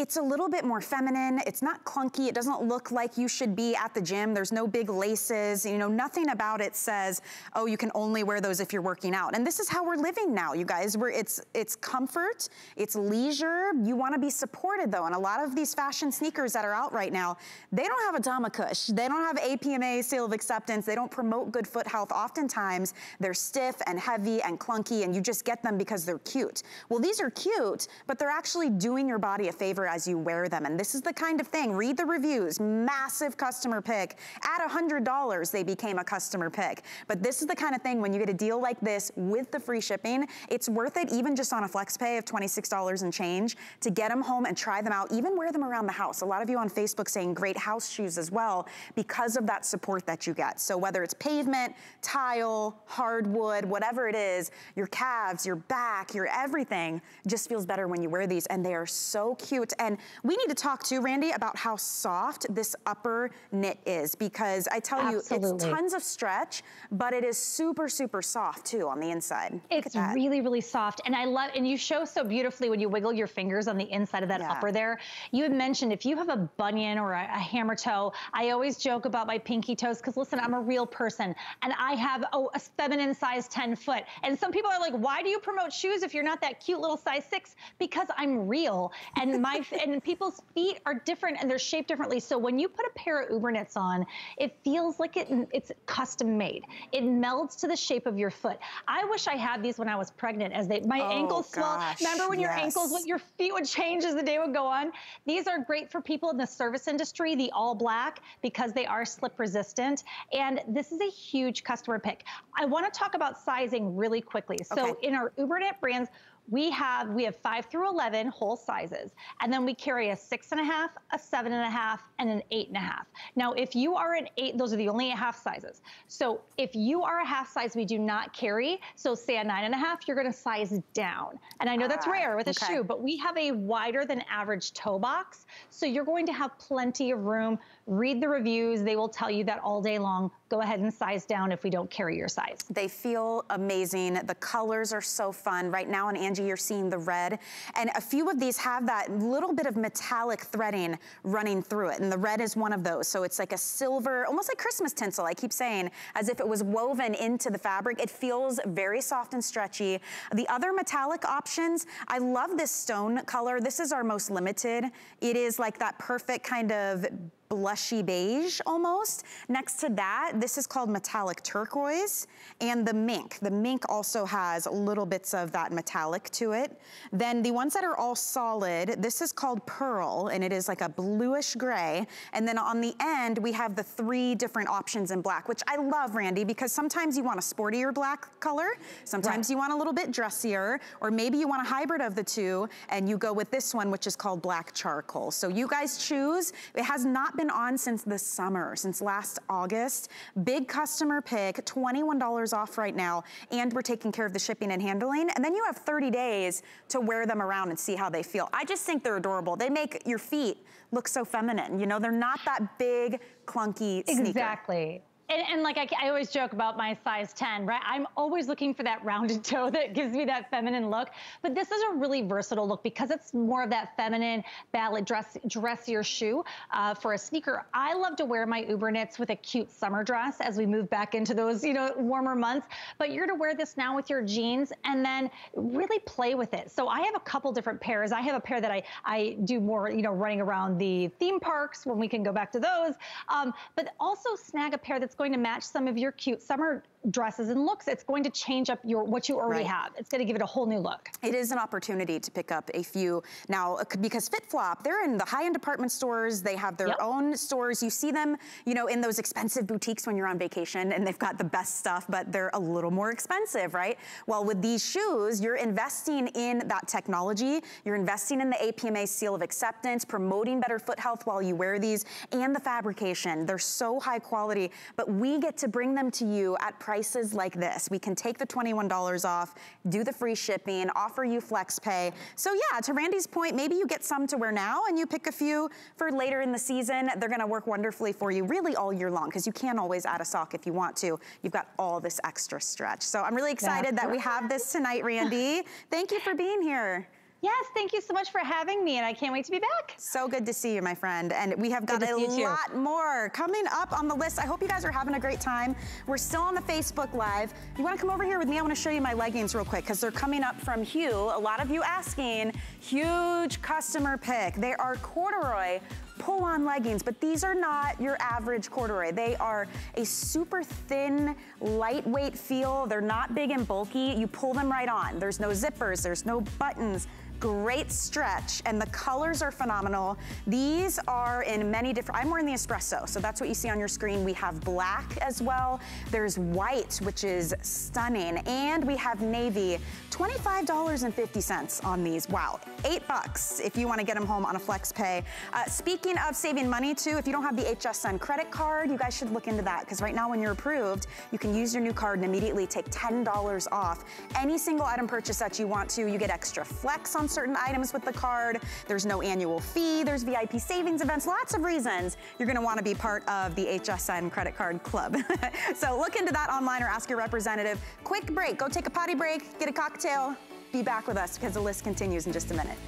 B: it's a little bit more feminine. It's not clunky. It doesn't look like you should be at the gym. There's no big laces. You know, nothing about it says, oh, you can only wear those if you're working out. And this is how we're living now, you guys. We're, it's, it's comfort, it's leisure. You wanna be supported though. And a lot of these fashion sneakers that are out right now, they don't have Anatomicush. They don't have APMA seal of acceptance. They don't promote good foot health. Oftentimes, they're stiff and heavy and clunky and you just get them because they're cute. Well, these are cute, but they're actually doing your body a favor as you wear them. And this is the kind of thing, read the reviews, massive customer pick. At $100, they became a customer pick. But this is the kind of thing when you get a deal like this with the free shipping, it's worth it even just on a flex pay of $26 and change to get them home and try them out, even wear them around the house. A lot of you on Facebook saying great house shoes as well because of that support that you get. So whether it's pavement, tile, hardwood, whatever it is, your calves, your back, your everything just feels better when you wear these and they are so cute. And we need to talk too, Randy, about how soft this upper knit is because I tell Absolutely. you, it's tons of stretch, but it is super, super soft too on the inside.
D: It's really, really soft. And I love, and you show so beautifully when you wiggle your fingers on the inside of that yeah. upper there. You had mentioned if you have a bunion or a, a hammer toe, I always joke about my pinky toes because listen, I'm a real person and I have oh, a feminine size 10 foot. And some people are like, why do you promote shoes if you're not that cute little size six? Because I'm real and my (laughs) and people's feet are different and they're shaped differently. So when you put a pair of Uberknits on, it feels like it it's custom made. It melds to the shape of your foot. I wish I had these when I was pregnant as they my oh, ankles swell. Remember when yes. your ankles when your feet would change as the day would go on? These are great for people in the service industry, the all black, because they are slip resistant. And this is a huge customer pick. I want to talk about sizing really quickly. So okay. in our Uberknit brands, we have we have five through 11 whole sizes and then we carry a six and a half a seven and a half and an eight and a half. Now if you are an eight those are the only half sizes. So if you are a half size we do not carry so say a nine and a half you're going to size down. And i know that's uh, rare with a okay. shoe but we have a wider than average toe box so you're going to have plenty of room read the reviews they will tell you that all day long go ahead and size down if we don't carry your size.
B: They feel amazing. The colors are so fun. Right now on Angie, you're seeing the red. And a few of these have that little bit of metallic threading running through it. And the red is one of those. So it's like a silver, almost like Christmas tinsel, I keep saying, as if it was woven into the fabric. It feels very soft and stretchy. The other metallic options, I love this stone color. This is our most limited. It is like that perfect kind of blushy beige almost. Next to that, this is called metallic turquoise and the mink. The mink also has little bits of that metallic to it. Then the ones that are all solid, this is called pearl and it is like a bluish gray. And then on the end, we have the three different options in black, which I love, Randy, because sometimes you want a sportier black color. Sometimes right. you want a little bit dressier, or maybe you want a hybrid of the two and you go with this one, which is called black charcoal. So you guys choose. It has not been been on since the summer, since last August. Big customer pick, $21 off right now, and we're taking care of the shipping and handling. And then you have 30 days to wear them around and see how they feel. I just think they're adorable. They make your feet look so feminine. You know, they're not that big, clunky
D: sneaker. Exactly. And, and, like I, I, always joke about my size 10, right? I'm always looking for that rounded (laughs) toe that gives me that feminine look. But this is a really versatile look because it's more of that feminine ballet dress, dressier shoe uh, for a sneaker. I love to wear my Uberknits with a cute summer dress as we move back into those, you know, warmer months. But you're to wear this now with your jeans and then really play with it. So I have a couple different pairs. I have a pair that I, I do more, you know, running around the theme parks when we can go back to those. Um, but also snag a pair that's going to match some of your cute summer dresses and looks. It's going to change up your what you already right. have. It's going to give it a whole new look.
B: It is an opportunity to pick up a few now because FitFlop, they're in the high-end department stores. They have their yep. own stores. You see them, you know, in those expensive boutiques when you're on vacation and they've got the best stuff, but they're a little more expensive, right? Well, with these shoes, you're investing in that technology. You're investing in the APMA seal of acceptance, promoting better foot health while you wear these, and the fabrication. They're so high quality, but we get to bring them to you at price prices like this. We can take the $21 off, do the free shipping, offer you flex pay. So yeah, to Randy's point, maybe you get some to wear now and you pick a few for later in the season. They're gonna work wonderfully for you really all year long because you can always add a sock if you want to. You've got all this extra stretch. So I'm really excited yeah. that we have this tonight, Randy. Thank you for being here.
D: Yes, thank you so much for having me, and I can't wait to be back.
B: So good to see you, my friend. And we have got a lot more coming up on the list. I hope you guys are having a great time. We're still on the Facebook Live. You wanna come over here with me? I wanna show you my leggings real quick, because they're coming up from Hue. A lot of you asking, huge customer pick. They are corduroy pull-on leggings, but these are not your average corduroy. They are a super thin, lightweight feel. They're not big and bulky. You pull them right on. There's no zippers, there's no buttons great stretch, and the colors are phenomenal. These are in many different, I'm wearing the espresso, so that's what you see on your screen. We have black as well. There's white, which is stunning, and we have navy. $25.50 on these. Wow, eight bucks if you wanna get them home on a flex pay. Uh, speaking of saving money too, if you don't have the HSN credit card, you guys should look into that because right now when you're approved, you can use your new card and immediately take $10 off any single item purchase that you want to. You get extra flex on certain items with the card. There's no annual fee. There's VIP savings events. Lots of reasons you're going to want to be part of the HSN credit card club. (laughs) so look into that online or ask your representative. Quick break. Go take a potty break, get a cocktail. Be back with us because the list continues in just a minute.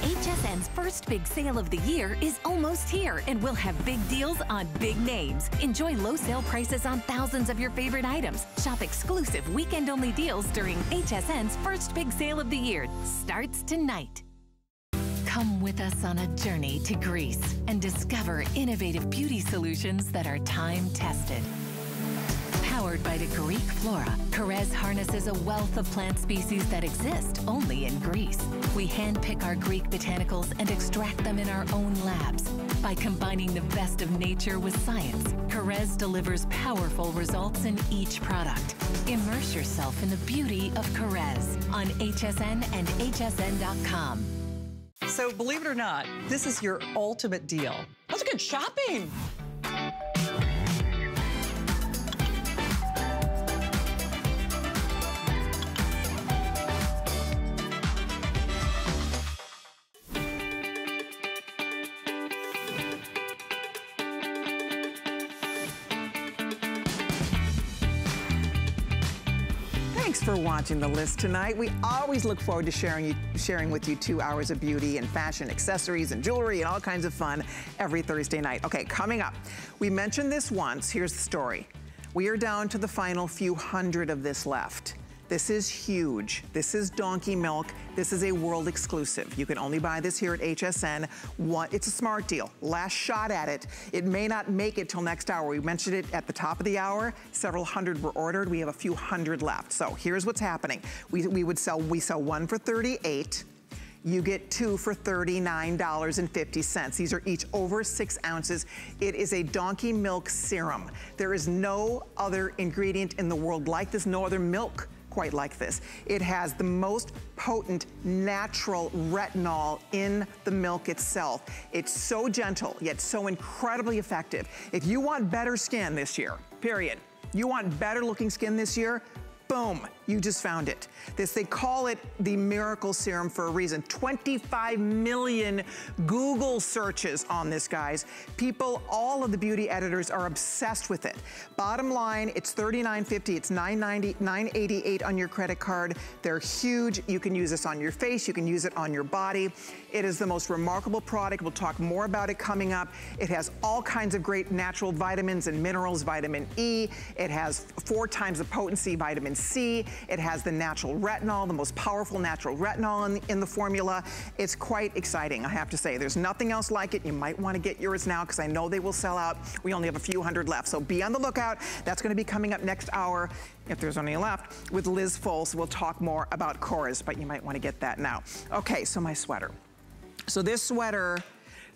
E: HSN's first big sale of the year is almost here, and we'll have big deals on big names. Enjoy low sale prices on thousands of your favorite items. Shop exclusive weekend only deals during HSN's first big sale of the year. Starts tonight. Come with us on a journey to Greece and discover innovative beauty solutions that are time tested. Powered by the Greek flora, Korres harnesses a wealth of plant species that exist only in Greece. We handpick our Greek botanicals and extract them in our own labs. By combining the best of nature with science, Korres delivers powerful results in each product. Immerse yourself in the beauty of Korres on HSN and hsn.com.
F: So believe it or not, this is your ultimate deal. That's good shopping.
A: Watching the list tonight. We always look forward to sharing, you, sharing with you two hours of beauty and fashion, accessories and jewelry and all kinds of fun every Thursday night. Okay, coming up, we mentioned this once. Here's the story. We are down to the final few hundred of this left. This is huge. This is donkey milk. This is a world exclusive. You can only buy this here at HSN. One, it's a smart deal. Last shot at it. It may not make it till next hour. We mentioned it at the top of the hour. Several hundred were ordered. We have a few hundred left. So here's what's happening. We, we would sell, we sell one for 38 you get two for $39.50. These are each over six ounces. It is a donkey milk serum. There is no other ingredient in the world like this, no other milk quite like this. It has the most potent natural retinol in the milk itself. It's so gentle, yet so incredibly effective. If you want better skin this year, period, you want better looking skin this year, boom, you just found it. This, they call it the miracle serum for a reason. 25 million Google searches on this, guys. People, all of the beauty editors are obsessed with it. Bottom line, it's $39.50, it's $9.90, $9.88 on your credit card. They're huge. You can use this on your face, you can use it on your body. It is the most remarkable product. We'll talk more about it coming up. It has all kinds of great natural vitamins and minerals, vitamin E. It has four times the potency vitamin C. It has the natural retinol, the most powerful natural retinol in the, in the formula. It's quite exciting, I have to say. There's nothing else like it. You might want to get yours now because I know they will sell out. We only have a few hundred left, so be on the lookout. That's going to be coming up next hour if there's any left, with Liz Foles. We'll talk more about Cora's, but you might want to get that now. Okay, so my sweater. So this sweater,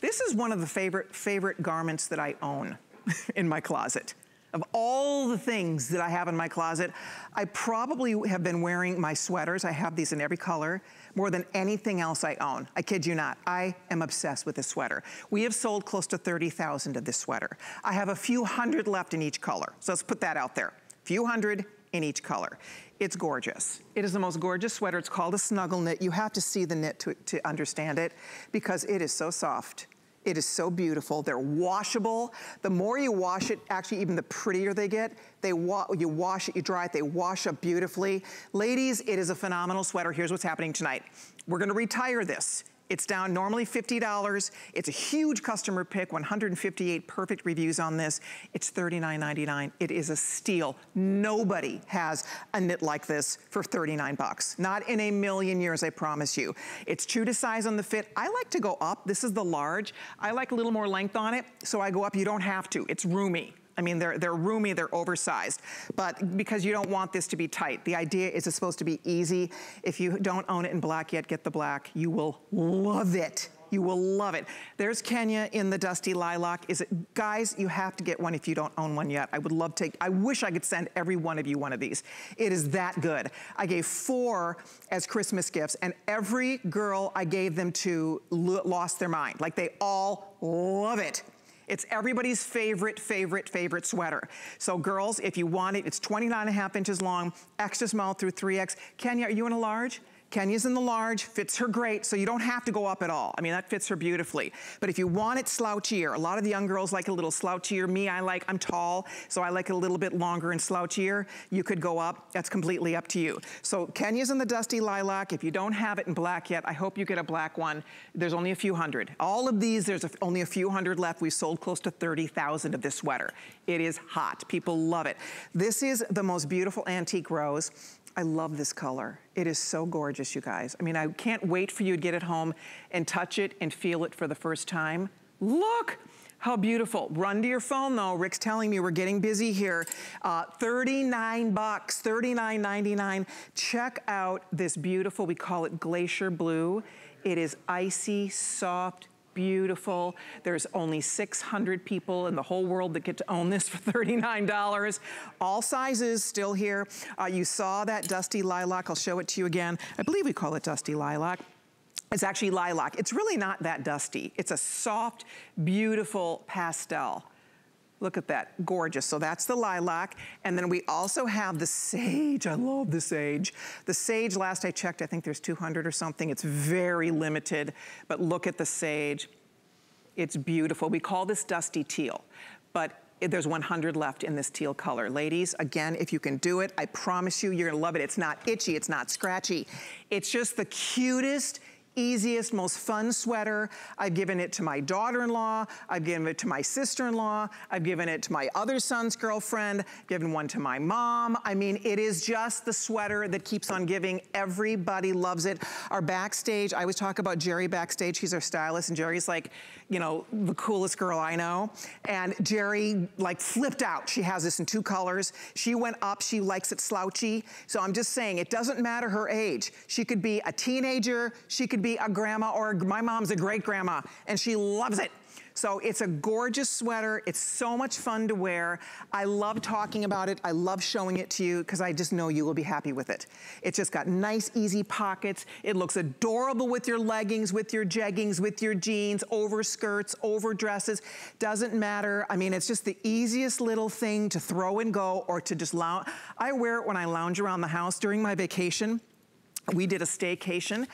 A: this is one of the favorite, favorite garments that I own (laughs) in my closet. Of all the things that I have in my closet, I probably have been wearing my sweaters. I have these in every color more than anything else I own. I kid you not. I am obsessed with this sweater. We have sold close to 30,000 of this sweater. I have a few hundred left in each color. So let's put that out there. A few hundred in each color. It's gorgeous. It is the most gorgeous sweater. It's called a snuggle knit. You have to see the knit to, to understand it because it is so soft. It is so beautiful. They're washable. The more you wash it, actually even the prettier they get. They wa you wash it, you dry it, they wash up beautifully. Ladies, it is a phenomenal sweater. Here's what's happening tonight. We're gonna retire this. It's down normally $50. It's a huge customer pick, 158 perfect reviews on this. It's $39.99. It is a steal. Nobody has a knit like this for 39 bucks. Not in a million years, I promise you. It's true to size on the fit. I like to go up. This is the large. I like a little more length on it, so I go up. You don't have to. It's roomy. I mean, they're, they're roomy, they're oversized, but because you don't want this to be tight. The idea is it's supposed to be easy. If you don't own it in black yet, get the black. You will love it. You will love it. There's Kenya in the Dusty Lilac. Is it, guys, you have to get one if you don't own one yet. I would love to, I wish I could send every one of you one of these. It is that good. I gave four as Christmas gifts and every girl I gave them to lost their mind. Like they all love it. It's everybody's favorite, favorite, favorite sweater. So girls, if you want it, it's 29 and a half inches long, extra small through 3X. Kenya, are you in a large? Kenya's in the large, fits her great, so you don't have to go up at all. I mean, that fits her beautifully. But if you want it slouchier, a lot of the young girls like a little slouchier. Me, I like, I'm tall, so I like it a little bit longer and slouchier. You could go up, that's completely up to you. So Kenya's in the dusty lilac. If you don't have it in black yet, I hope you get a black one. There's only a few hundred. All of these, there's only a few hundred left. We sold close to 30,000 of this sweater. It is hot, people love it. This is the most beautiful antique rose. I love this color. It is so gorgeous, you guys. I mean, I can't wait for you to get it home and touch it and feel it for the first time. Look, how beautiful. Run to your phone though. Rick's telling me we're getting busy here. Uh, 39 bucks, 39.99. Check out this beautiful, we call it Glacier Blue. It is icy, soft, beautiful. There's only 600 people in the whole world that get to own this for $39. All sizes still here. Uh, you saw that dusty lilac. I'll show it to you again. I believe we call it dusty lilac. It's actually lilac. It's really not that dusty. It's a soft, beautiful pastel. Look at that, gorgeous. So that's the lilac. And then we also have the sage. I love the sage. The sage, last I checked, I think there's 200 or something. It's very limited, but look at the sage. It's beautiful. We call this dusty teal, but there's 100 left in this teal color. Ladies, again, if you can do it, I promise you, you're gonna love it. It's not itchy, it's not scratchy. It's just the cutest, easiest, most fun sweater. I've given it to my daughter-in-law. I've given it to my sister-in-law. I've given it to my other son's girlfriend, given one to my mom. I mean, it is just the sweater that keeps on giving. Everybody loves it. Our backstage, I always talk about Jerry backstage. He's our stylist, and Jerry's like, you know, the coolest girl I know. And Jerry like flipped out. She has this in two colors. She went up, she likes it slouchy. So I'm just saying, it doesn't matter her age. She could be a teenager, she could be a grandma, or my mom's a great grandma, and she loves it. So it's a gorgeous sweater. It's so much fun to wear. I love talking about it. I love showing it to you because I just know you will be happy with it. It's just got nice, easy pockets. It looks adorable with your leggings, with your jeggings, with your jeans, over skirts, over dresses. Doesn't matter. I mean, it's just the easiest little thing to throw and go or to just lounge. I wear it when I lounge around the house during my vacation. We did a staycation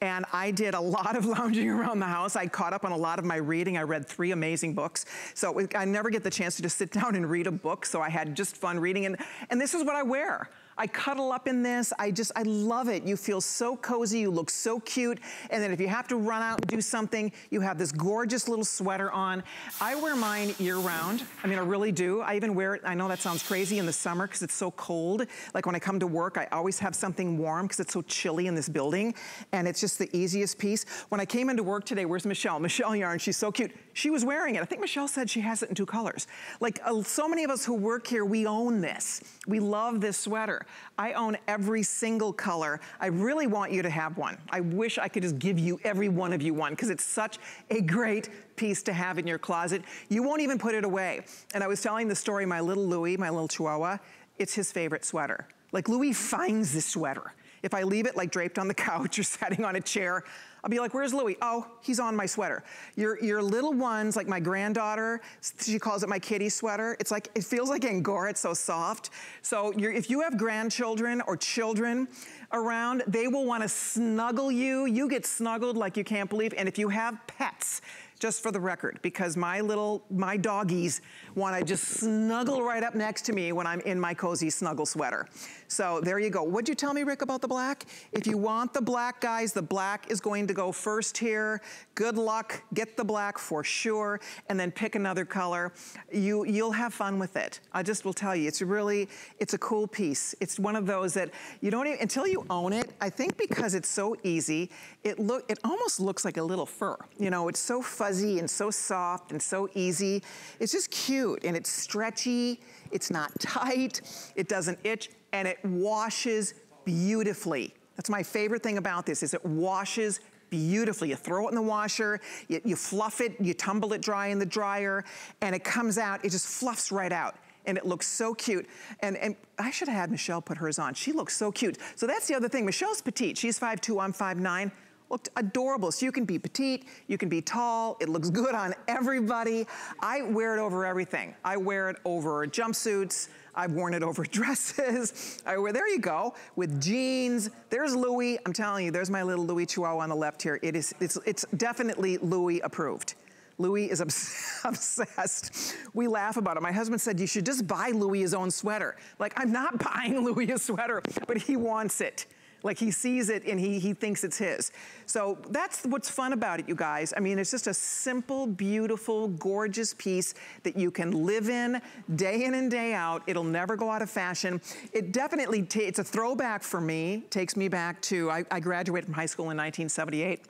A: and I did a lot of (laughs) lounging around the house. I caught up on a lot of my reading. I read three amazing books. So was, I never get the chance to just sit (laughs) down and read a book. So I had just fun reading. And, and this is what I wear. I cuddle up in this. I just, I love it. You feel so cozy. You look so cute. And then if you have to run out and do something, you have this gorgeous little sweater on. I wear mine year round. I mean, I really do. I even wear it, I know that sounds crazy in the summer because it's so cold. Like when I come to work, I always have something warm because it's so chilly in this building. And it's just the easiest piece. When I came into work today, where's Michelle? Michelle Yarn, she's so cute. She was wearing it. I think Michelle said she has it in two colors. Like uh, so many of us who work here, we own this. We love this sweater. I own every single color. I really want you to have one. I wish I could just give you, every one of you one, because it's such a great piece to have in your closet. You won't even put it away. And I was telling the story, my little Louie, my little Chihuahua, it's his favorite sweater. Like Louie finds this sweater. If I leave it like draped on the (laughs) couch or sitting on a chair, I'll be like, where's Louis? Oh, he's on my sweater. Your, your little ones, like my granddaughter, she calls it my kitty sweater. It's like, it feels like Angora, it's so soft. So if you have grandchildren or children around, they will wanna snuggle you. You get snuggled like you can't believe. And if you have pets, just for the record, because my little, my doggies want to just snuggle right up next to me when I'm in my cozy snuggle sweater. So there you go. What'd you tell me, Rick, about the black? If you want the black, guys, the black is going to go first here. Good luck. Get the black for sure. And then pick another color. You, you'll have fun with it. I just will tell you, it's really, it's a cool piece. It's one of those that you don't even, until you own it, I think because it's so easy, it look, it almost looks like a little fur. You know, it's so fuzzy and so soft and so easy. It's just cute and it's stretchy. It's not (laughs) tight. It doesn't itch and it washes beautifully. That's my favorite thing about this is it washes beautifully. You throw it in the washer, you, you, fluff it, you tumble it dry in the dryer, and it comes out, it just fluffs right out. And it looks so cute. And, and I should have had Michelle put hers on. She looks so cute. So that's the other thing. Michelle's petite. She's 5'2", I'm 5'9". Looked adorable. So you can be petite, you can be tall. It looks (laughs) good on everybody. I wear it over everything. I wear it over jumpsuits, I've worn it over (laughs) dresses. I wear, there you go, with jeans. There's Louis. I'm telling you, there's my little Louis Chihuahua on the left here. It is, it's, it's definitely Louis approved. Louis is (laughs) obsessed. We laugh about it. My husband said, you should just buy Louis his own sweater. Like, I'm not buying Louis a sweater, but he wants it. Like he sees it and he, he thinks it's his. So that's what's fun about it, you guys. I mean, it's just a simple, beautiful, gorgeous piece that you can live in day in and day out. It'll never go out of fashion. It definitely, it's a throwback for me. Takes me back to, I, I graduated from high school in 1978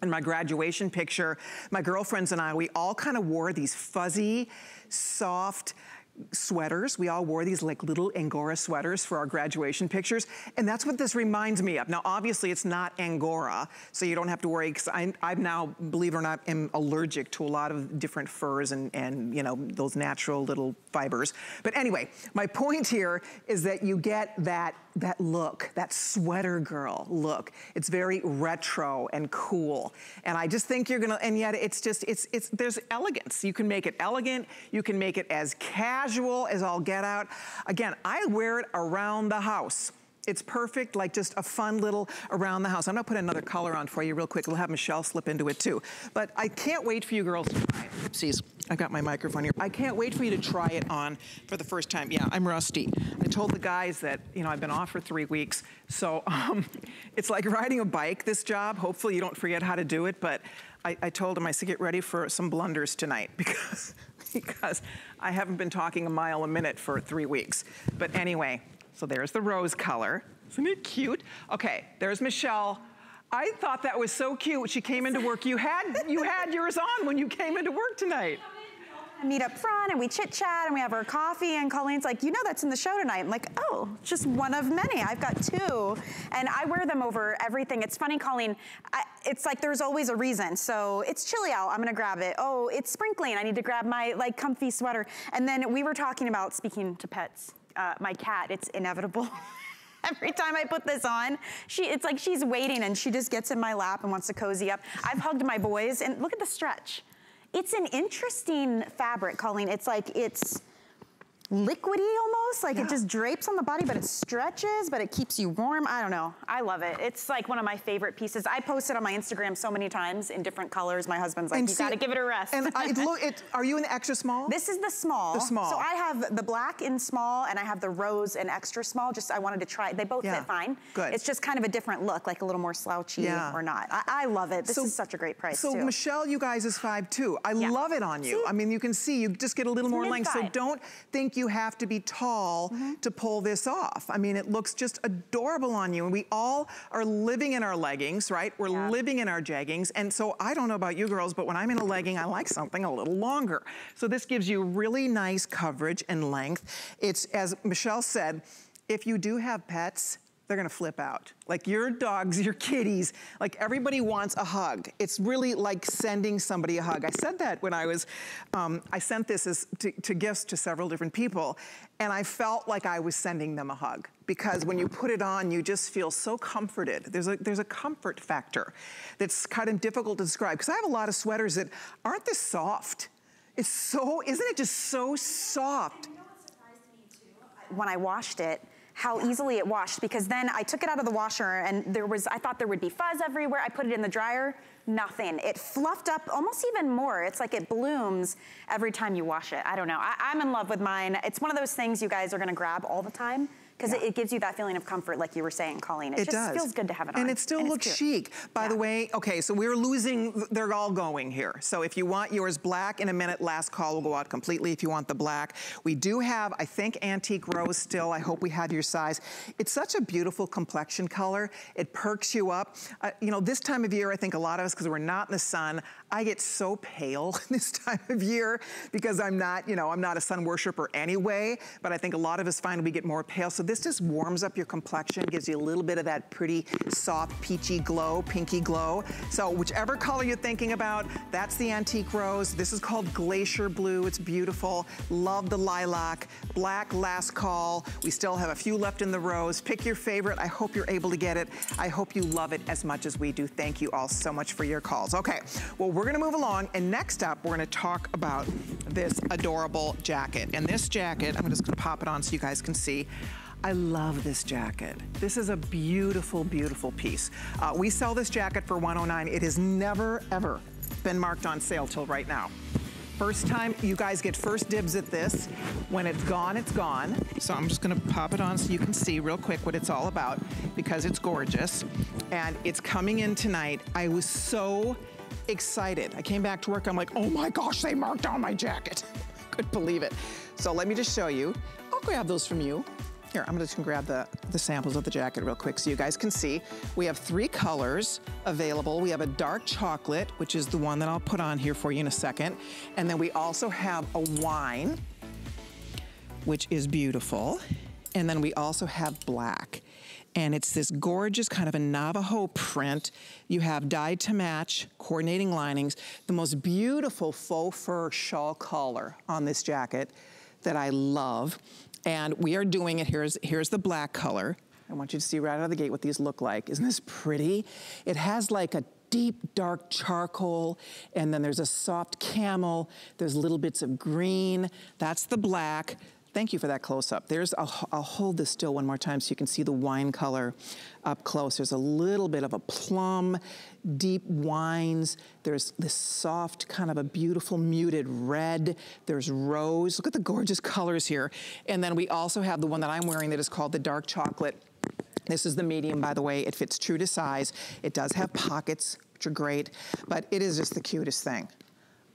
A: and my graduation picture, my girlfriends and I, we all kind of wore these fuzzy, soft, sweaters. We all wore these like little Angora sweaters for our graduation pictures. And that's what this reminds me of. Now, obviously it's not Angora, so you don't have to worry because I'm now, believe it or not, am allergic to a lot of different furs and, and, you know, those natural little fibers. But anyway, my point here is that you get that that look, that sweater girl look. It's very retro and cool. And I just think you're gonna, and yet it's just, it's, it's, there's elegance. You can make it elegant. You can make it as casual as all get out. Again, I wear it around the house. It's perfect, like just a fun little around the house. I'm gonna put another color on for you real quick. We'll have Michelle slip into it too. But I can't wait for you girls to try it. Oopsies, I got my microphone here. I can't wait for you to try it on for the first time. Yeah, I'm rusty. I told the guys that, you know, I've been off for three weeks. So um, (laughs) it's like riding a bike, this job. Hopefully you don't forget how to do it. But I, I told them, I said, get ready for some blunders tonight (laughs) because, because I haven't been talking a mile a minute for three weeks. But anyway, so there's the rose color. Isn't it cute? Okay, there's Michelle. I thought that was so cute. She came into work. You had, you had yours on when you came into work tonight I
B: meet up front and we chit chat and we have our coffee and Colleen's like, you know that's in the show tonight. I'm like, oh, just one of many. I've got two. And I wear them over everything. It's funny, Colleen, I, it's like there's always a reason. So it's chilly out, I'm gonna grab it. Oh, it's sprinkling, I need to grab my like comfy sweater. And then we were talking about, speaking to pets, uh, my cat, it's inevitable. (laughs) Every time I put this on, she, it's like she's waiting and she just gets in my lap and wants to cozy up. I've hugged my boys and look at the stretch. It's an interesting fabric, Colleen. It's like, it's, liquidy almost, like yeah. it just drapes on the body, but it stretches, but it keeps you warm. I don't know. I love it. It's like one of my favorite pieces. I post it on my Instagram so many times in different colors. My husband's like, and you see, gotta give it a rest.
A: And I, (laughs) look, it, are you in the extra small?
B: This is the small.
A: The small.
B: So I have the black in small and I have the rose in extra small. Just, I wanted to try, they both yeah. fit fine.
A: Good.
B: It's just kind of a different look, like a little more slouchy yeah. or not. I, I, love it. This so, is such a great price
A: So
B: too.
A: Michelle, you guys is five two. I love it on you. See? I mean, you can see, you just get a little it's more length. So don't think you have to be tall tall mm -hmm. to pull this off. I mean, it looks just adorable on you. And we all are living in our leggings, right? We're yeah. living in our jeggings. And so I don't know about you girls, but when I'm in a legging, I like something a little longer. So this gives you really nice coverage and length. It's, as Michelle said, if you do have pets, they're gonna flip out. Like your dogs, your kitties, like everybody wants a hug. It's really like sending somebody a hug. I said that when I was, um, I sent this as to, to gifts to several different people, and I felt like I was sending them a hug because when you put it on, you just feel so comforted. There's a, there's a comfort factor that's kind of difficult to describe because I have a lot of sweaters that aren't this soft. It's so, isn't it just so soft?
B: when I washed it, how easily it washed because then I took it out of the washer and there was, I thought there would be fuzz everywhere. I put it in the dryer, nothing. It fluffed up almost even more. It's like it blooms every time you wash it. I don't know. I, I'm in love with mine. It's one of those things you guys are gonna grab all the time because yeah. it, it, gives you that feeling of comfort, like you were saying, Colleen. It, it just does. feels good to have it
A: on. And it still and looks chic. By yeah. the way, okay, so we're losing, they're all going here. So if you want yours black in a minute, last call will go out completely if you want the black. We do have, I think, antique rose still. I hope we have your size. It's such a beautiful complexion color. It perks you up. Uh, you know, this time of year, I think a lot of us, because we're not in the sun, I get so pale (laughs) this time of year because I'm not, you know, I'm not a sun worshiper anyway, but I think a lot of us find we get more pale. So this just warms up your complexion, gives you a little bit of that pretty soft peachy glow, pinky glow. So whichever color you're thinking about, that's the antique rose. This is called Glacier Blue. It's beautiful. Love the lilac. Black last call. We still have a few left in the rose. Pick your favorite. I hope you're able to get it. I hope you love it as much as we do. Thank you all so much for your calls. Okay, well, we're gonna move along, and next up, we're gonna talk about this adorable jacket. And this jacket, I'm just gonna pop it on so you guys can see. I love this jacket. This is a beautiful, beautiful piece. Uh, we sell this jacket for 109. It has never, ever been marked on sale till right now. First time, you guys get first dibs at this. When it's gone, it's gone. So I'm just gonna pop it on so you can see real quick what it's all about because it's gorgeous. And it's coming in tonight. I was so excited. I came back to work, I'm like, oh my gosh, they marked on my jacket. (laughs) Couldn't believe it. So let me just show you. I'll grab those from you. Here, I'm just gonna grab the, the samples of the jacket real quick so you guys can see. We have three colors available. We have a dark chocolate, which is the one that I'll put on here for you in a second. And then we also have a wine, which is beautiful. And then we also have black. And it's this gorgeous kind of a Navajo print. You have dyed to match, coordinating linings, the most beautiful faux fur shawl collar on this jacket that I love. And we are doing it, here's, here's the black color. I want you to see right out of the gate what these look like. Isn't this pretty? It has like a deep dark charcoal and then there's a soft camel. There's little bits of green. That's the black. Thank you for that close-up. There's, I'll, I'll, hold this still one more time so you can see the wine color up close. There's a little bit of a plum, deep wines. There's this soft kind of a beautiful muted red. There's rose. Look at the gorgeous (laughs) colors here. And then we also have the one that I'm wearing that is called the dark chocolate. This is the medium, by the way. It fits true to size. It does have pockets, which are great, but it is just the cutest thing.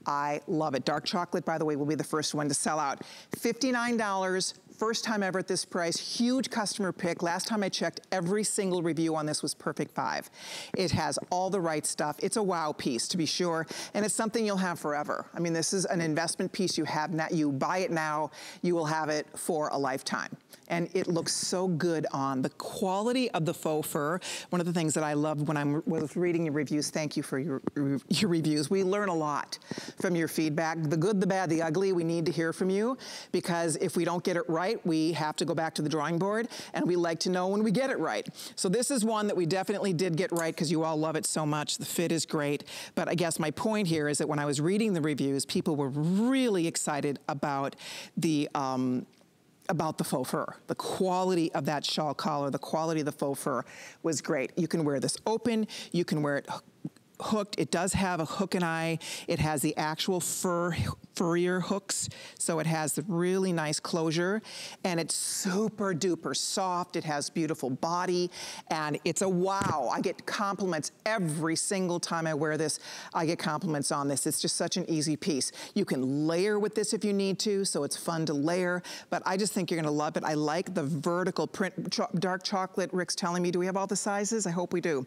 A: I love it. Dark chocolate, by the way, will be the first one to sell out. $59 First time ever at this price, huge customer pick. Last time I checked, every single review on this was perfect five. It has all the right stuff. It's a wow piece, to be sure, and it's something you'll have forever. I mean, this is an investment piece you have now. You buy it now, you will have it for a lifetime and it looks so good on. The quality of the faux fur, one of the things that I love when I was reading your reviews, thank you for your, your reviews. We learn a lot from your feedback. The good, the bad, the ugly, we need to hear from you because if we don't get it right, we have to go back to the drawing board and we like to know when we get it right. So this is one that we definitely did get right because you all love it so much. The fit is great. But I guess my point here is that when I was reading the reviews, people were really excited about the um, about the faux fur. The quality of that shawl collar, the quality of the faux fur was great. You can wear this open, you can wear it hooked. It does have a hook and eye. It has the actual fur furrier hooks, so it has the really nice closure, and it's super duper soft. It has beautiful body, and it's a wow. I get compliments every single time I wear this. I get compliments on this. It's just such an easy piece. You can layer with this if you need to, so it's fun to layer, but I just think you're gonna love it. I like the vertical print, dark chocolate. Rick's telling me, do we have all the sizes? I hope we do.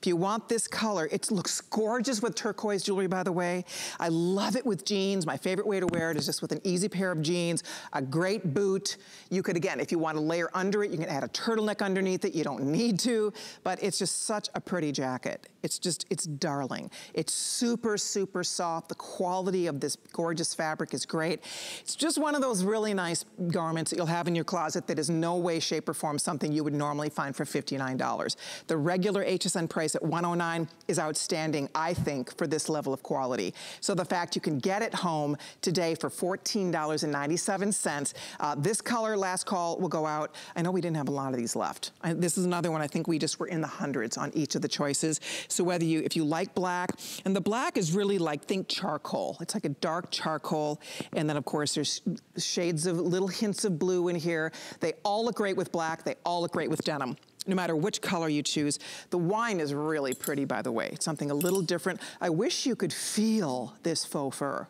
A: If you want this color, it looks looks gorgeous with turquoise jewelry, by the way. I love it with jeans. My favorite way to wear it is just with an easy pair of jeans, a great boot. You could, again, if you want to layer under it, you can add a turtleneck underneath it. You don't need to, but it's just such a pretty jacket. It's just, it's darling. It's super, super soft. The quality of this gorgeous fabric is great. It's just one of those really nice garments that you'll have in your closet that is no way, shape, or form something you would normally find for $59. The regular HSN price at 109 is outstanding, I think, for this level of quality. So the fact you can get it home, today for $14.97. Uh, this color, last call, will go out. I know we didn't have a lot of these left. I, this is another one I think we just were in the hundreds on each of the choices. So whether you, if you like black, and the black is really like, think charcoal. It's like a dark charcoal. And then of course there's shades of little hints of blue in here. They all look great with black. They all look great with denim no matter which color you choose. The wine is really pretty, by the way. It's something a little different. I wish you could feel this faux fur.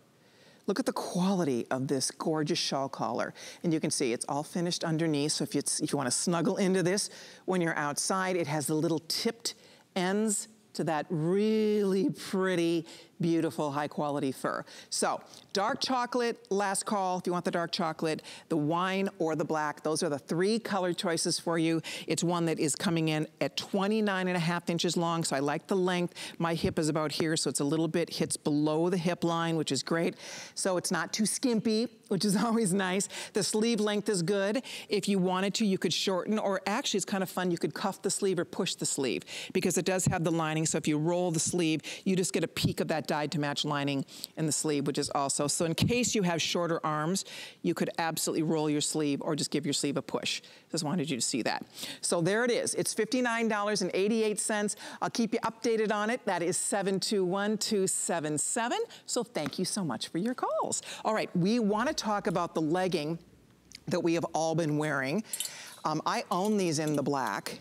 A: Look at the quality of this gorgeous shawl collar. And you can see it's all finished underneath. So if, you, if you wanna snuggle into this when you're outside, it has the little tipped ends to that really pretty beautiful high quality fur. So dark chocolate, last call if you want the dark chocolate, the wine or the black. Those are the three color choices for you. It's one that is coming in at 29 and a half inches long. So I like the length. My hip is about here. So it's a little bit hits below the hip line, which is great. So it's not too skimpy, which is (laughs) always nice. The sleeve length is good. If you wanted to, you could shorten or actually it's kind of fun. You could cuff the sleeve or push the sleeve because it does have the lining. So if you roll the sleeve, you just get a peek of that dyed to match lining in the sleeve, which is also, so in case you have shorter arms, you could absolutely roll your sleeve or just give your sleeve a push. Just wanted you to see that. So there it is. It's $59.88. I'll keep you updated on it. That is 721277. So thank you so much for your calls. All right, we want to talk about the legging that we have all been wearing. Um, I own these in the black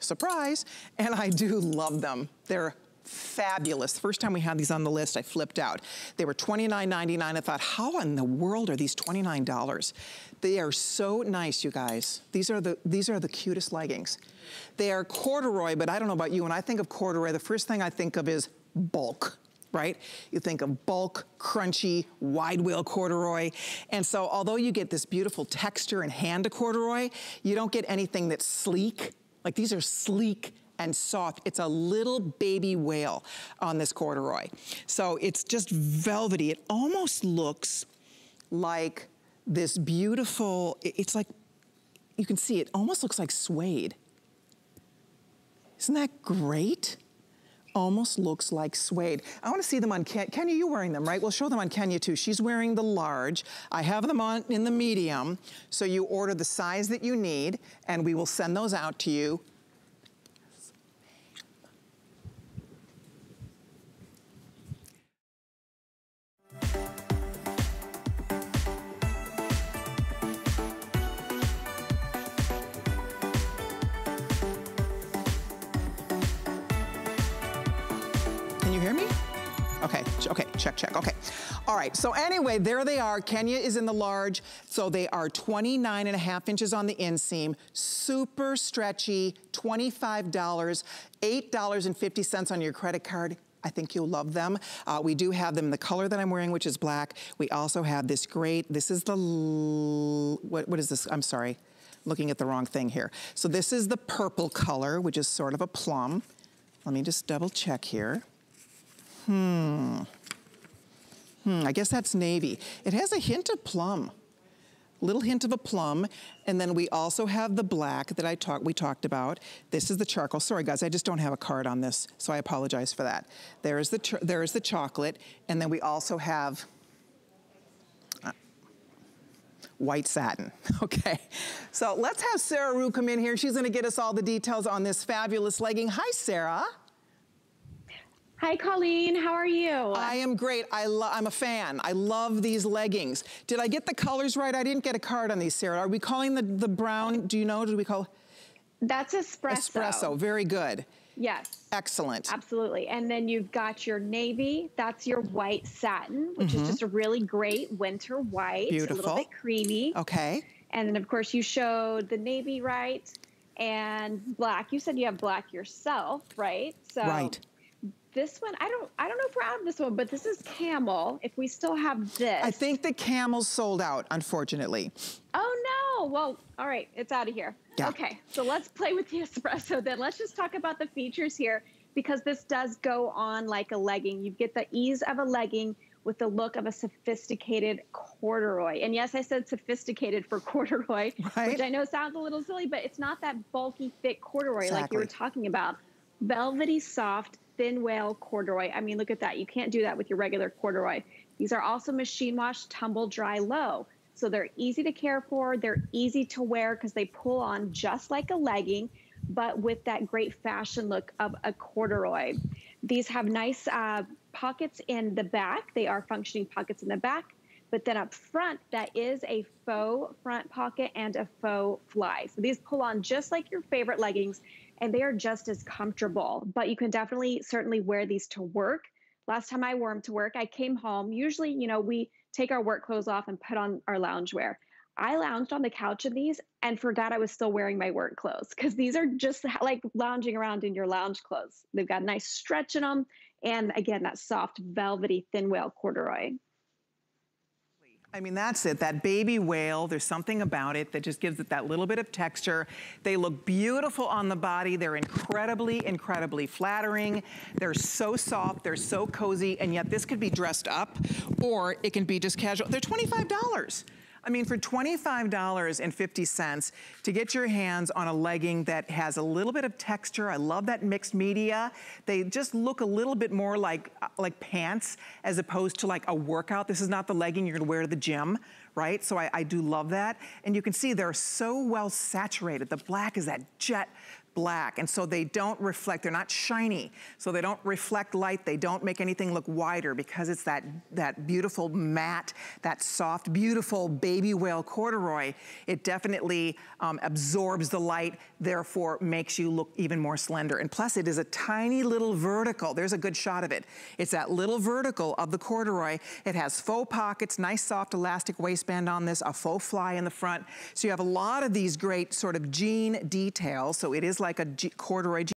A: surprise, and I do love them. They're fabulous. The First time we had these on the list, I flipped out. They were $29.99. I thought, how in the world are these $29? They are so nice, you guys. These are the, these are the cutest leggings. They are corduroy, but I don't know about you. When I think of corduroy, the first thing I think of is bulk right? You think of bulk, crunchy, wide wale corduroy. And so although you get this beautiful texture and hand to corduroy, you don't get anything that's sleek. Like these are sleek and soft. It's a little baby wale on this corduroy. So it's just velvety. It almost looks like this beautiful, it's like, you can see it almost looks like suede. Isn't that great? Almost looks like suede. I wanna see them on Ken Kenya, you wearing them, right? We'll show them on Kenya too. She's wearing the large. I have them on in the medium. So you order the size that you need and we will send those out to you Okay, check, check, okay. All right, so anyway, there they are. Kenya is in the large, so they are 29 and a half inches on the inseam, super stretchy, $25, $8.50 on your credit card. I think you'll love them. Uh, we do have them in the color that I'm wearing, which is black. We also have this great, this is the, what, what is this? I'm sorry, looking at the wrong thing here. So this is the purple color, which is sort of a plum. Let me just double check here. Hmm. Hmm, I guess that's navy. It has a hint of plum. Little hint of a plum. And then we also have the black that I talked we talked about. This is the charcoal. Sorry guys, I just don't have a card on this, so I apologize for that. There is the there is the chocolate, and then we also have uh, white satin, (laughs) okay? So let's have Sarah Ruwe come in here. She's gonna get us all the details on this fabulous legging. Hi, Sarah.
G: Hi, Colleen. How are you?
A: I am great. I am a fan. I love these leggings. Did I get the colors right? I didn't get a card on these, Sarah. Are we calling the, the brown, do you know, did we call?
G: That's espresso.
A: Espresso, very good.
G: Yes.
A: Excellent.
G: Absolutely. And then you've got your navy. That's your white satin, which mm -hmm. is mm-hmm. just a really great winter white.
A: Beautiful.
G: A little bit creamy.
A: Okay.
G: And then, of course, you showed the navy, right? And black. You said you have black yourself, right?
A: So right
G: this one, I don't, I don't know if we're out of this one, but this is camel. If we still have this.
A: I think the camel's sold out, unfortunately.
G: Oh no, well, all right, it's out of here. Yeah. Okay, so let's play with the (laughs) espresso then. Let's just talk about the features here because this does go on like a legging. You get the ease of a legging with the look of a sophisticated corduroy. And yes, I said sophisticated for (laughs) corduroy, right? which I know sounds a little silly, but it's not that bulky, thick corduroy exactly. like you were talking about. Velvety soft, thin wale corduroy. I mean, look at that. You can't do that with your regular corduroy. These are also machine wash, tumble dry low. So they're easy to care for. They're easy to wear because they pull on just like a legging, but with that great fashion look of a corduroy. These have nice uh, pockets in the back. They are functioning pockets in the back. But then up front, that is a faux front pocket and a faux fly. So these pull on just like your favorite leggings and they are just as comfortable. But you can definitely, certainly wear these to work. Last time I wore them to work, I came home. Usually, you know, we take our work clothes off and put on our loungewear. I lounged on the couch in these and forgot I was still wearing my work clothes because these are just like lounging around in your lounge clothes. They've got nice stretch in them. And again, that soft, velvety, thin wale corduroy.
A: I mean, that's it, that baby wale, there's something about it that just gives it that little bit of texture. They look beautiful on the body. They're incredibly, incredibly flattering. They're so soft, they're so cozy, and yet this could be dressed up or it can be just casual. They're $25. I mean, for $25.50 to get your hands on a legging that has a little bit of texture, I love that mixed media. They just look a little bit more like, uh, like pants as opposed to like a workout. This is not the legging you're gonna wear to the gym right? So I, I, do love that. And you can see they're so well saturated. The black is that jet black. And so they don't reflect, they're not shiny. So they don't reflect light. They don't make anything look wider because it's that, that beautiful matte, that soft, beautiful baby wale corduroy. It definitely um, absorbs the light, therefore makes you look even more slender. And plus it is a tiny little vertical. There's a good shot of it. It's that little vertical of the corduroy. It has faux pockets, nice soft elastic waistband on this, a faux fly in the front. So you have a lot of these great sort of jean details. So it is like a corduroy